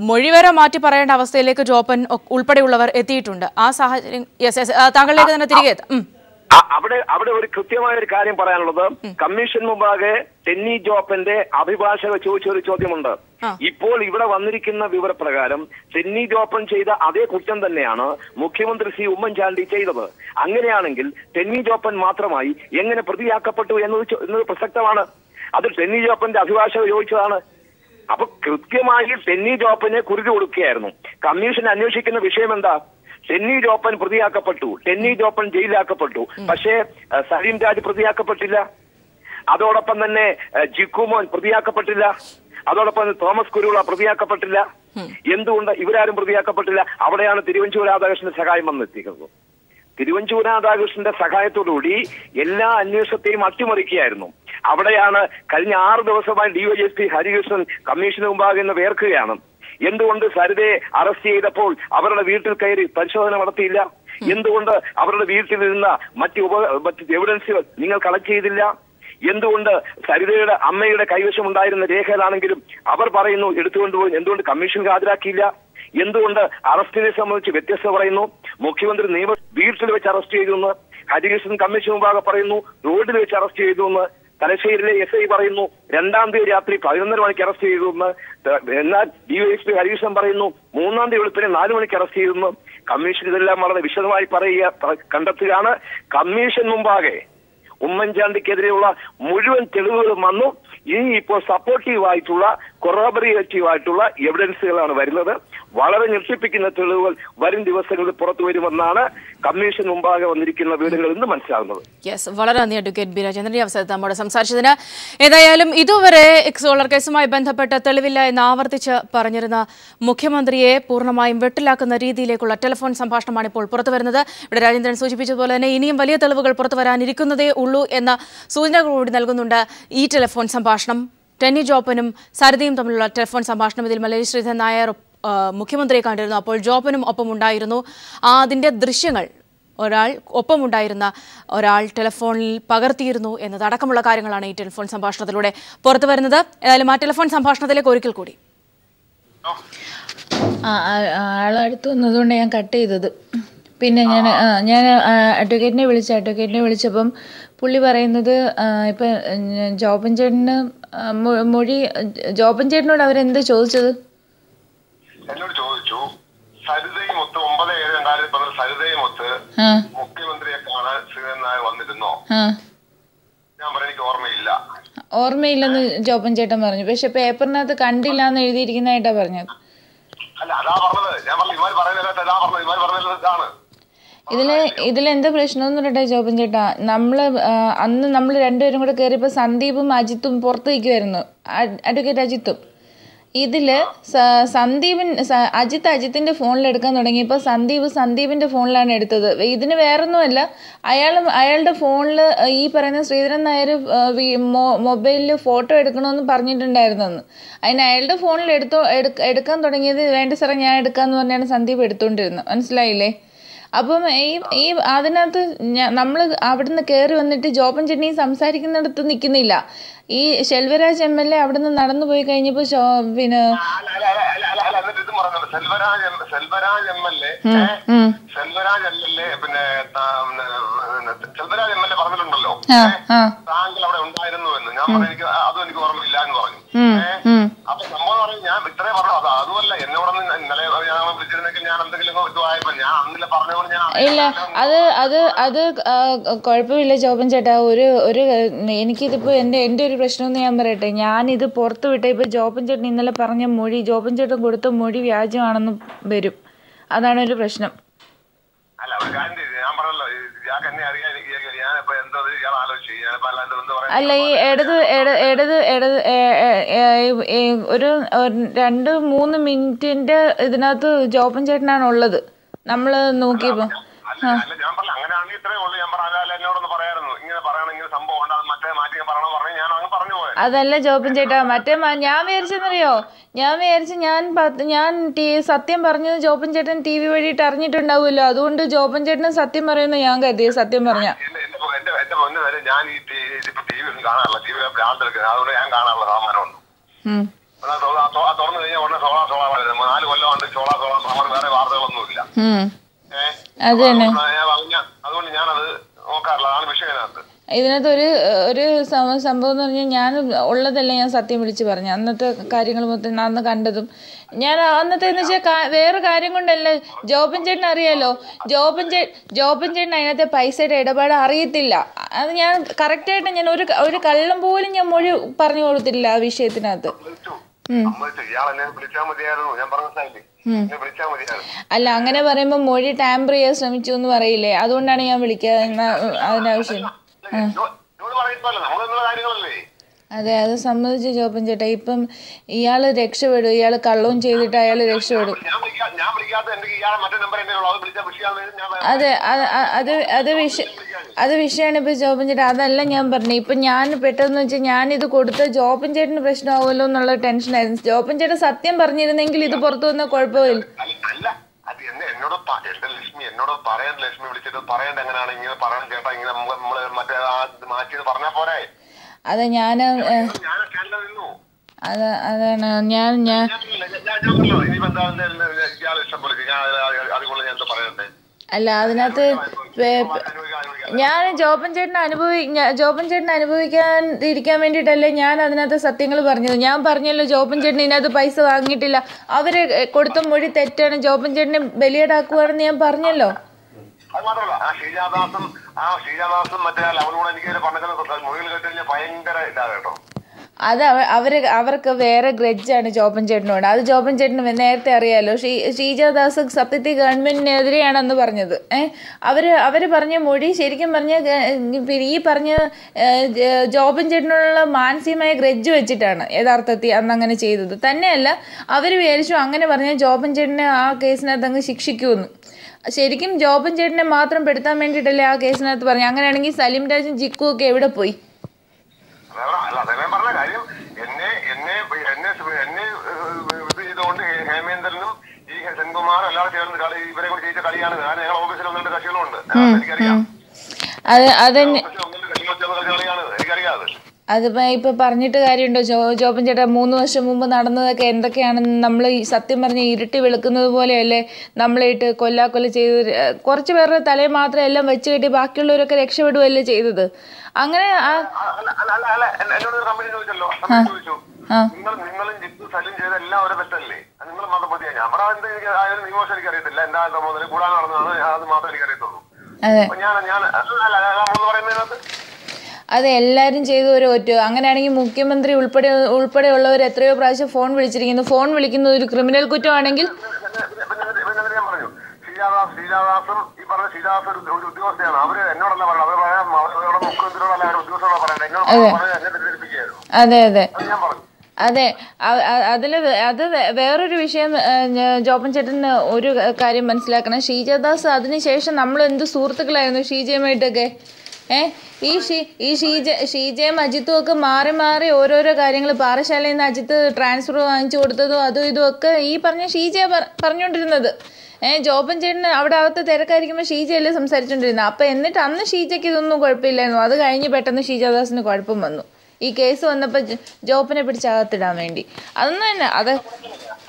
മൊഴിവരെ മാറ്റി പറയേണ്ട അവസ്ഥയിലേക്ക് ജോപ്പൻ ഉൾപ്പെടെയുള്ളവർ എത്തിയിട്ടുണ്ട്. ആ സാഹചര്യം യെസ് യെസ് താങ്കളിലേക്ക് തന്നെ തിരികെ എത്താം. അവിടെ അവിടെ ഒരു കൃത്യമായ ഒരു കാര്യം പറയാനുള്ളത്. കമ്മീഷൻ മുമ്പാകെ ടെന്നി ജോപ്പന്റെ അഭിഭാഷക ചോദിച്ച ഒരു ചോദ്യമുണ്ട്. ഇപ്പോൾ ഇവിടെ വന്നിരിക്കുന്ന വിവരപ്രകാരം ടെന്നി ജോപ്പൻ ചെയ്ത അതേ കുറ്റം തന്നെയാണ് മുഖ്യമന്ത്രി സി ഉമ്മൻചാണ്ടി ചെയ്തത്. അങ്ങനെയാണെങ്കിൽ ടെന്നി ജോപ്പൻ മാത്രമായി എങ്ങനെ പ്രതിയാക്കപ്പെട്ടു എന്നത് എന്നത് പ്രസക്തമാണ്. അത് ടെന്നി ജോപ്പന്റെ അഭിഭാഷക ചോദിച്ചതാണ്. അപ്പൊ കൃത്യമായി ടെന്നി ജോപ്പനെ കുരുതി കൊടുക്കുകയായിരുന്നു. കമ്മീഷൻ അന്വേഷിക്കുന്ന വിഷയം എന്താ? ടെന്നി ജോപ്പൻ പ്രതിയാക്കപ്പെട്ടു. ടെന്നി ജോപ്പൻ ജയിലാക്കപ്പെട്ടു പക്ഷേ സലീം രാജ് പ്രതിയാക്കപ്പെട്ടില്ല. അതോടൊപ്പം തന്നെ ജിക്കുമോൻ പ്രതിയാക്കപ്പെട്ടില്ല. അതോടൊപ്പം തന്നെ തോമസ് കുരുള പ്രതിയാക്കപ്പെട്ടില്ല. എന്തുകൊണ്ട് ഇവരാരും പ്രതിയാക്കപ്പെട്ടില്ല? അവിടെയാണ് തിരുവഞ്ചൂർ രാധാകൃഷ്ണന്റെ സഹായം വന്നെത്തിക്കുന്നത് തിരുവഞ്ചൂർ രാധാകൃഷ്ണന്റെ സഹായത്തോടുകൂടി എല്ലാ അന്വേഷണത്തെയും അട്ടിമറിക്കുകയായിരുന്നു. അവിടെയാണ് കഴിഞ്ഞ ആറ് ദിവസമായി ഡിവൈഎസ്പി ഹരികൃഷ്ണൻ കമ്മീഷന് മുമ്പാകെ നിന്ന് വേർക്കുകയാണ്. എന്തുകൊണ്ട് സരിതയെ അറസ്റ്റ് ചെയ്തപ്പോൾ അവരുടെ വീട്ടിൽ കയറി പരിശോധന നടത്തിയില്ല? എന്തുകൊണ്ട് അവരുടെ വീട്ടിൽ നിന്ന് മറ്റ് ഉപ മറ്റ് എവിഡൻസുകൾ നിങ്ങൾ കളക്ട് ചെയ്തില്ല? എന്തുകൊണ്ട് സരിതയുടെ അമ്മയുടെ കൈവശം ഉണ്ടായിരുന്ന രേഖകളാണെങ്കിലും അവർ പറയുന്നു എടുത്തുകൊണ്ടുപോയി എന്തുകൊണ്ട് കമ്മീഷൻ ഹാജരാക്കിയില്ല? എന്തുകൊണ്ട് അറസ്റ്റിനെ സംബന്ധിച്ച് വ്യത്യസ്തത പറയുന്നു? മുഖ്യമന്ത്രി നിയമ വീട്ടിൽ വെച്ച് അറസ്റ്റ് ചെയ്തു എന്ന് ഹരികൃഷ്ണൻ കമ്മീഷൻ മുമ്പാകെ പറയുന്നു റോഡിൽ വെച്ച് അറസ്റ്റ് ചെയ്തു എന്ന് തലശ്ശേരിയിലെ എസ് ഐ പറയുന്നു രണ്ടാം തീയതി രാത്രി പതിനൊന്നര മണിക്ക് അറസ്റ്റ് ചെയ്തു എന്ന് എന്നാൽ ഡിവൈഎസ്പി ഹരീഷൻ പറയുന്നു മൂന്നാം തീയതി വെളുപ്പിനെ നാലു മണിക്ക് അറസ്റ്റ് ചെയ്തു എന്ന് കമ്മീഷൻ ഇതെല്ലാം വളരെ വിശദമായി പറയുക കണ്ടെത്തുകയാണ്. കമ്മീഷൻ മുമ്പാകെ ഉമ്മൻചാണ്ടിക്കെതിരെയുള്ള മുഴുവൻ തെളിവുകളും വന്നു. ഇനി ഇപ്പോൾ സപ്പോർട്ടീവ് ആയിട്ടുള്ള കൊറോബറേറ്റീവ് ആയിട്ടുള്ള എവിഡൻസുകളാണ് വരുന്നത്. വളരെ ഞെട്ടിപ്പിക്കുന്ന തെളിവുകൾ വരും ദിവസങ്ങളിൽ പുറത്തു വരുമെന്നാണ് കമ്മീഷൻ മുമ്പാകെ വന്നിരിക്കുന്ന വീടുകൾ ഇന്ന് മനസ്സിലാകുന്നത്. യെസ് വളരെ നന്ദി അഡ്വക്കേറ്റ് ബി രാജേന്ദ്രൻ ഈ അവസരത്തിൽ നമ്മോട് സംസാരിച്ചതിന്. ഏതായാലും ഇതുവരെ സോളർ കേസുമായി ബന്ധപ്പെട്ട തെളിവില്ല എന്ന് ആവർത്തിച്ച് പറഞ്ഞിരുന്ന മുഖ്യമന്ത്രിയെ പൂർണമായും വെട്ടിലാക്കുന്ന രീതിയിലേക്കുള്ള ടെലിഫോൺ സംഭാഷണമാണ് ഇപ്പോൾ പുറത്തു വരുന്നത്. ഇവിടെ രാജേന്ദ്രൻ സൂചിപ്പിച്ചതുപോലെ തന്നെ ഇനിയും വലിയ തെളിവുകൾ പുറത്തു വരാനിരിക്കുന്നതേ ഉള്ളൂ എന്ന സൂചന കൂടി നൽകുന്നുണ്ട് ഈ ടെലിഫോൺ സംഭാഷണം. ടെന്നി ജോപ്പനും സരിതയും തമ്മിലുള്ള ടെലിഫോൺ സംഭാഷണം ഇതിൽ മലയാളി ശ്രീധരൻ നായർ മുഖ്യമന്ത്രിയെ കണ്ടിരുന്നു. അപ്പോൾ ജോബനും ഒപ്പമുണ്ടായിരുന്നു. ഉണ്ടായിരുന്നു അതിന്റെ ദൃശ്യങ്ങൾ ഒരാൾ ഒപ്പമുണ്ടായിരുന്ന ഒരാൾ ടെലിഫോണിൽ പകർത്തിയിരുന്നു എന്നതടക്കമുള്ള കാര്യങ്ങളാണ് ഈ ടെലിഫോൺ സംഭാഷണത്തിലൂടെ പുറത്തു വരുന്നത്. ഏതായാലും ആ ടെലിഫോൺ സംഭാഷണത്തിലേക്ക് ഒരിക്കൽ കൂടി. ആളടുത്ത് വന്നതുകൊണ്ട് ഞാൻ കട്ട് ചെയ്തത്. പിന്നെ ഞാൻ ഞാൻ അഡ്വക്കേറ്റിനെ വിളിച്ചു അഡ്വക്കേറ്റിനെ വിളിച്ചപ്പം പുള്ളി പറയുന്നത് ഇപ്പം ജോബൻ ചേട്ടന് മൊഴി ജോബൻ ചേട്ടനോട് അവരെന്ത് ചോദിച്ചത്? എന്നോട് ചോദിച്ചു സരിതയും ഒത്ത് ഒമ്പത് ഏഴ് രണ്ടായിരത്തി പന്ത്രണ്ട് സരിതയും ഒത്ത് മുഖ്യമന്ത്രിയെ കാണാൻ ശ്രീധരൻ നായർ വന്നിരുന്നോ? ഞാൻ പറഞ്ഞു എനിക്ക് ഓർമ്മയില്ല. ഓർമ്മയില്ലെന്ന് ജോബൻ ചേട്ടൻ പറഞ്ഞു. പക്ഷെ പേപ്പറിനകത്ത് കണ്ടില്ല എന്ന് എഴുതിയിരിക്കുന്നതായിട്ടാ പറഞ്ഞത്. അല്ല അതാ പറഞ്ഞത്. ഞാൻ പറഞ്ഞു ഇമാര് പറയുന്നില്ല അതാ പറഞ്ഞത്. ഇമാര് പറഞ്ഞത് ഇതാണ്. ഇതിൽ ഇതിലെന്താ പ്രശ്നം എന്ന് പറയട്ടെ ജോബൻ ചേട്ടാ? നമ്മൾ അന്ന് നമ്മൾ രണ്ടുപേരും കൂടെ കയറിയപ്പോ സന്ദീപും അജിത്തും പുറത്ത് നിൽക്കുമായിരുന്നു അഡ്വക്കേറ്റ് അജിത്തും. ഇതിൽ സ- സന്ദീപിൻ അജിത്ത് അജിത്തിന്റെ ഫോണിൽ എടുക്കാൻ തുടങ്ങിയപ്പോൾ സന്ദീപ് സന്ദീപിന്റെ ഫോണിലാണ് എടുത്തത്. ഇതിന് വേറൊന്നുമല്ല അയാൾ അയാളുടെ ഫോണിൽ ഈ പറയുന്ന ശ്രീധരൻ നായർ മൊബൈലിൽ ഫോട്ടോ എടുക്കണമെന്ന് പറഞ്ഞിട്ടുണ്ടായിരുന്നെന്ന് അതിന് അയാളുടെ ഫോണിൽ എടുത്തോ എടുക്കാൻ തുടങ്ങിയത് വേണ്ട സാറേ ഞാൻ എടുക്കാന്ന് പറഞ്ഞാണ് സന്ദീപ് എടുത്തുകൊണ്ടിരുന്നത് മനസ്സിലായില്ലേ? അപ്പം ഈ ഈ അതിനകത്ത് നമ്മൾ അവിടുന്ന് കയറി വന്നിട്ട് ജോബൻ ചെണ്ണി സംസാരിക്കുന്നിടത്ത് നിൽക്കുന്നില്ല ഈ ശെൽവരാജ് എം എൽ എ അവിടുന്ന് നടന്നു പോയി കഴിഞ്ഞപ്പോൾ പിന്നെ Selvaraj Selvaraj M L A Selvaraj M L A പിന്നെ സെൽവരാജ് എം എൽ എ പറഞ്ഞിട്ടുണ്ടല്ലോ താങ്കൾ അവിടെ ഉണ്ടായിരുന്നു എന്ന്. ഞാൻ പറഞ്ഞു എനിക്ക് അതും എനിക്ക് ഓർമ്മയില്ല എന്ന് പറഞ്ഞു. അപ്പൊ സംഭവം പറഞ്ഞു ഞാൻ ഇത്രേ പറഞ്ഞു അത് അതുമല്ല എന്നോടൊന്ന് ഇന്നലെ ഞാൻ വിളിച്ചിരുന്നെങ്കിൽ ഞാൻ എന്തെങ്കിലും ഇതുമായപ്പോ ഞാൻ ഇല്ല. അത് അത് അത് കുഴപ്പമില്ല ജോബൻ ചേട്ടാ. ഒരു ഒരു എനിക്കിതിപ്പോൾ എന്റെ എന്റെ ഒരു പ്രശ്നം പ്രശ്നമെന്ന് ഞാൻ പറയട്ടെ. ഞാനിത് പുറത്ത് വിട്ട. ഇപ്പോൾ ജോബൻ ചേട്ടൻ ഇന്നലെ പറഞ്ഞ മൊഴി ജോബൻ ചേട്ടൻ കൊടുത്ത മൊഴി വ്യാജമാണെന്ന് വരും. അതാണ് ഒരു പ്രശ്നം. അല്ല ഈ എന്നെ ഇടത് ഇട- ഇടത് ഇടത് ഒരു രണ്ട് മൂന്ന് മിനിറ്റിന്റെ ഇതിനകത്ത് ജോപ്പൻ ചേട്ടനാണ് ഉള്ളത് നമ്മൾ നോക്കിയപ്പോ അല്ല അല്ല ഞാൻ പറഞ്ഞ അങ്ങനെയാണെങ്കിൽ ഇത്രേ ഉള്ളൂ. ഞാൻ എന്നോടൊന്ന് പറയായിരുന്നു. ഇങ്ങനെ പറയണം ഇങ്ങനെ സംഭവം ഉണ്ട് അത് മറ്റേ പറഞ്ഞു ഞാൻ അങ്ങ് പറഞ്ഞു പോയത്. അതല്ല ജോബിൻ ചേട്ടാ മറ്റേ ഞാൻ വിചാരിച്ചെന്നറിയോ? ഞാൻ വിചാരിച്ച് ഞാൻ ഞാൻ സത്യം പറഞ്ഞത് ജോബിൻ ചേട്ടൻ ടി വി വഴിയിട്ട് അറിഞ്ഞിട്ടുണ്ടാവുമല്ലോ അതുകൊണ്ട് ജോബിൻ ചേട്ടൻ സത്യം പറയുന്നു ഞാൻ കരുതി സത്യം പറഞ്ഞ. എന്റെ ഞാൻ ഈ ടി- വി കാണാറില്ല. ടി വി അതുകൊണ്ട് ഞാൻ കാണാറില്ല സാമാനമുണ്ട് തുറന്നു കഴിഞ്ഞാൽ ഉടനെ സോളാ സോളാ പറയുന്നത്. നാല് സോളാ സോളാ വേറെ വാർത്തകളൊന്നുമില്ല. അതുകൊണ്ട് ഞാനത് നോക്കാറില്ല. അതാണ് വിഷയം അതിനകത്ത് ഇതിനകത്ത് ഒരു ഒരു സംഭവം എന്ന് പറഞ്ഞാൽ ഞാൻ ഉള്ളതല്ല ഞാൻ സത്യം വിളിച്ചു പറഞ്ഞു. അന്നത്തെ കാര്യങ്ങൾ മൊത്തം അന്ന് കണ്ടതും. ഞാൻ അന്നത്തെ എന്ന് വെച്ചാൽ വേറെ കാര്യം കൊണ്ടല്ല. ജോബൻ ചേട്ടൻ അറിയാലോ? ജോബൻ ചേ ജോബൻ ചേട്ടൻ അതിനകത്തെ പൈസയുടെ ഇടപാട് അറിയത്തില്ല. അത് ഞാൻ കറക്റ്റായിട്ട് ഞാൻ ഒരു ഒരു കള്ളം പോലും ഞാൻ മൊഴി പറഞ്ഞു കൊടുത്തില്ല ആ വിഷയത്തിനകത്ത്. അല്ല അങ്ങനെ പറയുമ്പോ മൊഴി ടാമ്പർ ചെയ്യാൻ ശ്രമിച്ചു എന്ന് പറയില്ലേ? അതുകൊണ്ടാണ് ഞാൻ വിളിക്കാതെ അതിനാവശ്യം. അതെ അത് സമ്മതിച്ചു ചോപ്പൻ ചേട്ടാ. ഇപ്പം ഇയാൾ രക്ഷപ്പെടും ഇയാൾ കള്ളവും ചെയ്തിട്ട് അയാൾ രക്ഷപ്പെടും. അത് അതെ അത് അത് അത് വിഷ അത് വിഷയമാണ് ഇപ്പോൾ ജോബൻ ചേട്ടൻ അതല്ല ഞാൻ പറഞ്ഞത് ഇപ്പം ഞാൻ പെട്ടെന്ന് വെച്ചാൽ ഞാനിത് ഇത് കൊടുത്ത ജോബൻ ചേട്ടന് പ്രശ്നമാവുമല്ലോ എന്നുള്ള ടെൻഷനായിരുന്നു ജോബൻ ചേട്ടൻ സത്യം പറഞ്ഞിരുന്നെങ്കിൽ ഇത് പുറത്തു വന്ന കുഴപ്പമില്ല അത് എന്നെ എന്നോട് ലക്ഷ്മി എന്നോട് പറയാൻ ലക്ഷ്മി വിളിച്ചിട്ട് പറയണ്ട എങ്ങനെയാണ് ഇങ്ങനെ ചേട്ടാ ഇങ്ങനെ നമ്മൾ നമ്മൾ മറ്റേ ആ ഇത് മാറ്റിയത് പറഞ്ഞാ പോരെ അത് ഞാൻ അത് അതാണ് ഞാൻ ഞാൻ ഇനിയിപ്പോ എന്താ ഇയാൾ ഇഷ്ടം പോലെ ഞാൻ അതുകൊണ്ട് ഞാൻ എന്താ പറയണ്ടേ അല്ല അതിനകത്ത് ഞാൻ ജോബൻ ചേട്ടനെ അനുഭവി ജോബൻ ചേട്ടനെ അനുഭവിക്കാൻ ഇരിക്കാൻ വേണ്ടിയിട്ടല്ലേ ഞാൻ അതിനകത്ത് സത്യങ്ങൾ പറഞ്ഞത്. ഞാൻ പറഞ്ഞല്ലോ ജോബൻ ചേട്ടൻ ഇതിനകത്ത് പൈസ വാങ്ങിയിട്ടില്ല. അവർ കൊടുത്ത മൊഴി തെറ്റാണ്. ജോബൻ ചേട്ടനെ ബലിയേടാക്കുവാണെന്ന് ഞാൻ പറഞ്ഞല്ലോ. ആ ശ്രീജാദാസും ആ ശ്രീജാദാസും മറ്റേ ലവനും കൂടെ എനിക്ക് പറഞ്ഞ മൊഴികൾ കേട്ടുകഴിഞ്ഞാൽ ഭയങ്കര ഇതാ കേട്ടോ. അത് അവർ അവർക്ക് വേറെ ഗ്രഡ്ജാണ് ജോബൻ ചേട്ടനോട്. അത് ജോബൻ ചേട്ടന് നേരത്തെ അറിയാലോ ഷീ ഷീജാദാസ് സത്യത്തിൽ ഗവൺമെന്റിനെതിരെയാണെന്ന് പറഞ്ഞത്. ഏഹ് അവർ അവർ പറഞ്ഞ മൊഴി ശരിക്കും പറഞ്ഞ ഈ പറഞ്ഞ ജോബൻ ചേട്ടനോടുള്ള മാനസികമായ ഗ്രഡ്ജ് വെച്ചിട്ടാണ് യഥാർത്ഥത്തിൽ അന്ന് അങ്ങനെ ചെയ്തത്. തന്നെയല്ല അവർ വിചാരിച്ചു അങ്ങനെ പറഞ്ഞാൽ ജോബൻ ചേട്ടനെ ആ കേസിനകത്ത് അങ്ങ് ശിക്ഷിക്കുമെന്ന് ശരിക്കും ജോബൻ ചേട്ടനെ മാത്രം പെടുത്താൻ വേണ്ടിയിട്ടല്ലേ ആ കേസിനകത്ത് പറഞ്ഞു? അങ്ങനെയാണെങ്കിൽ സലിം രാജും ജിക്കു ഒക്കെ എവിടെ പോയി? അല്ല അതേ പറഞ്ഞ കാര്യം എന്നെ എന്നെ എന്നെ എന്നെ ഇത് ചെയ്തുകൊണ്ട് ഹേമേന്ദ്രനും ഈ സെൻകുമാറും എല്ലാവരും ചേർന്ന് കളി ഇവരെ കൂടി ചെയ്ത കളിയാണ്. കാരണം ഞങ്ങൾ ഓഫീസിൽ ഒന്ന് രണ്ട് കക്ഷികളുണ്ട് എനിക്കറിയാം. അത് കളിയാണ്. അതിപ്പോ ഇപ്പൊ പറഞ്ഞിട്ട് കാര്യമുണ്ടോ? ജോ ജോബൻ ചേട്ടാ മൂന്ന് വർഷം മുമ്പ് നടന്നതൊക്കെ എന്തൊക്കെയാണെന്ന് നമ്മൾ സത്യം പറഞ്ഞ ഇരുട്ടി വെളുക്കുന്നത് പോലെയല്ലേ നമ്മളിട്ട് കൊല്ലാക്കൊല്ല ചെയ്ത് കുറച്ച് പേരുടെ തലയിൽ മാത്രം എല്ലാം വെച്ച് കെട്ടി ബാക്കിയുള്ളവരൊക്കെ രക്ഷപ്പെടുകയല്ലേ ചെയ്തത്? അങ്ങനെ ആ നിങ്ങൾ നിങ്ങളും ജിത്തു സലും ചെയ്ത എല്ലാം ഒരു തെറ്റല്ലേ നിങ്ങൾ മാത്രം ഞാൻ എന്ത് എനിക്ക് കൂടാൻ നടന്നതാണ് അത് മാത്രമേ ഞാൻ ഞാൻ അല്ല പറയുന്നതിനകത്ത്. അത് എല്ലാവരും ചെയ്തു ഒരു ഒറ്റ അങ്ങനെയാണെങ്കിൽ മുഖ്യമന്ത്രി ഉൾപ്പെടെ ഉൾപ്പെടെയുള്ളവർ എത്രയോ പ്രാവശ്യം ഫോൺ വിളിച്ചിരിക്കുന്നു. ഫോൺ വിളിക്കുന്നത് ഒരു ക്രിമിനൽ കുറ്റമാണെങ്കിൽ ഈ പറഞ്ഞ ഒരു ഉദ്യോഗസ്ഥയാണ്. അവർ എന്നോടല്ല പറയുന്നത്. അവർ പറയാം അവരുടെ മുഖ്യമന്ത്രിയോടല്ല അവരുടെ ഉദ്യോഗസ്ഥരോട് പറയുന്നത്. എന്നോട് അതെ. അതെ ഞാൻ പറഞ്ഞു. അതെ. അതിൽ അത് വേറൊരു വിഷയം ജോപ്പൻ ചേട്ടന് ഒരു കാര്യം മനസ്സിലാക്കണം. ഷീജദാസ് അതിനുശേഷം നമ്മൾ എന്ത് സുഹൃത്തുക്കളായിരുന്നു ഷീജയുമായിട്ടൊക്കെ ഏ? ഈ ഷീ ഈ ഷീജ ഷീജയും അജിത്തും ഒക്കെ മാറി മാറി ഓരോരോ കാര്യങ്ങൾ പാറശാലയിൽ നിന്ന് അജിത്ത് ട്രാൻസ്ഫർ വാങ്ങിച്ചു കൊടുത്തതും അതും ഇതും ഒക്കെ ഈ പറഞ്ഞ ഷീജ പറഞ്ഞുകൊണ്ടിരുന്നത് ഏഹ് ജോബൻ ചേട്ടന് അവിടെ അകത്ത് തിരക്കായിരിക്കുമ്പോൾ ഷീജയല്ലേ സംസാരിച്ചുകൊണ്ടിരുന്നത് അപ്പം എന്നിട്ട് അന്ന് ഷീജയ്ക്ക് ഇതൊന്നും കുഴപ്പമില്ലായിരുന്നു. അത് കഴിഞ്ഞ് പെട്ടെന്ന് ഷീജാദാസിന് കുഴപ്പം വന്നു. ഈ കേസ് വന്നപ്പോൾ ജോബിനെ പിടിച്ച് അകത്തിടാൻ വേണ്ടി. അതൊന്നും തന്നെ അത്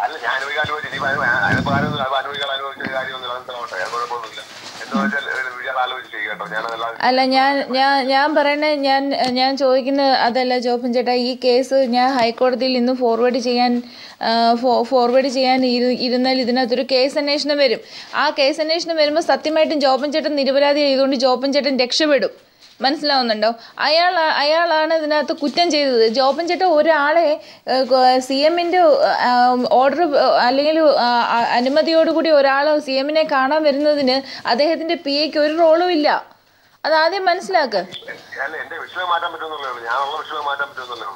അല്ല ഞാൻ ഒരു കാര്യം ചോദിച്ചു. ഇനി അതിന് അതിനിപ്പോ ആരൊന്നും അത് അനുഭവിക്കാൻ അനുഭവിച്ച കാര്യമൊന്നുമില്ല അതെന്താ പോട്ടെ അത് കുഴപ്പമൊന്നുമില്ല എന്ന് വെച്ചാൽ ഇയാൾ ആലോചിച്ച് ചെയ്യും കേട്ടോ ഞാനതെല്ലാം അല്ല ഞാൻ ഞാൻ ഞാൻ പറയണ ഞാൻ ഞാൻ ചോദിക്കുന്ന അതല്ല ജോപ്പൻ ചേട്ടാ ഈ കേസ് ഞാൻ ഹൈക്കോടതിയിൽ ഇന്ന് ഫോർവേഡ് ചെയ്യാൻ ഫോർവേഡ് ചെയ്യാൻ ഇരു- ഇരുന്നാൽ ഇതിനകത്തൊരു കേസ് അന്വേഷണം വരും. ആ കേസ് അന്വേഷണം വരുമ്പോൾ സത്യമായിട്ടും ജോപ്പൻ ചേട്ടൻ നിരപരാധി ആയതുകൊണ്ട് ജോബൻ ചേട്ടൻ രക്ഷപ്പെടും. മനസ്സിലാവുന്നുണ്ടോ? അയാൾ അയാളാണ് ഇതിനകത്ത് കുറ്റം ചെയ്തത്. ജോബൻ ചേട്ടൻ ഒരാളെ സി എമ്മിന്റെ ഓർഡർ അല്ലെങ്കിൽ അനുമതിയോടുകൂടി ഒരാൾ സി എമ്മിനെ കാണാൻ വരുന്നതിന് അദ്ദേഹത്തിന്റെ പി എക്ക് ഒരു റോളും ഇല്ല. അതാദ്യം മനസ്സിലാക്ക്. അല്ല എന്റെ വിഷയം മാറ്റാൻ പറ്റുമെന്നുള്ളേ ഉള്ളൂ. ഞാനുള്ള വിഷയം മാറ്റാൻ പറ്റുമെന്നുള്ളേ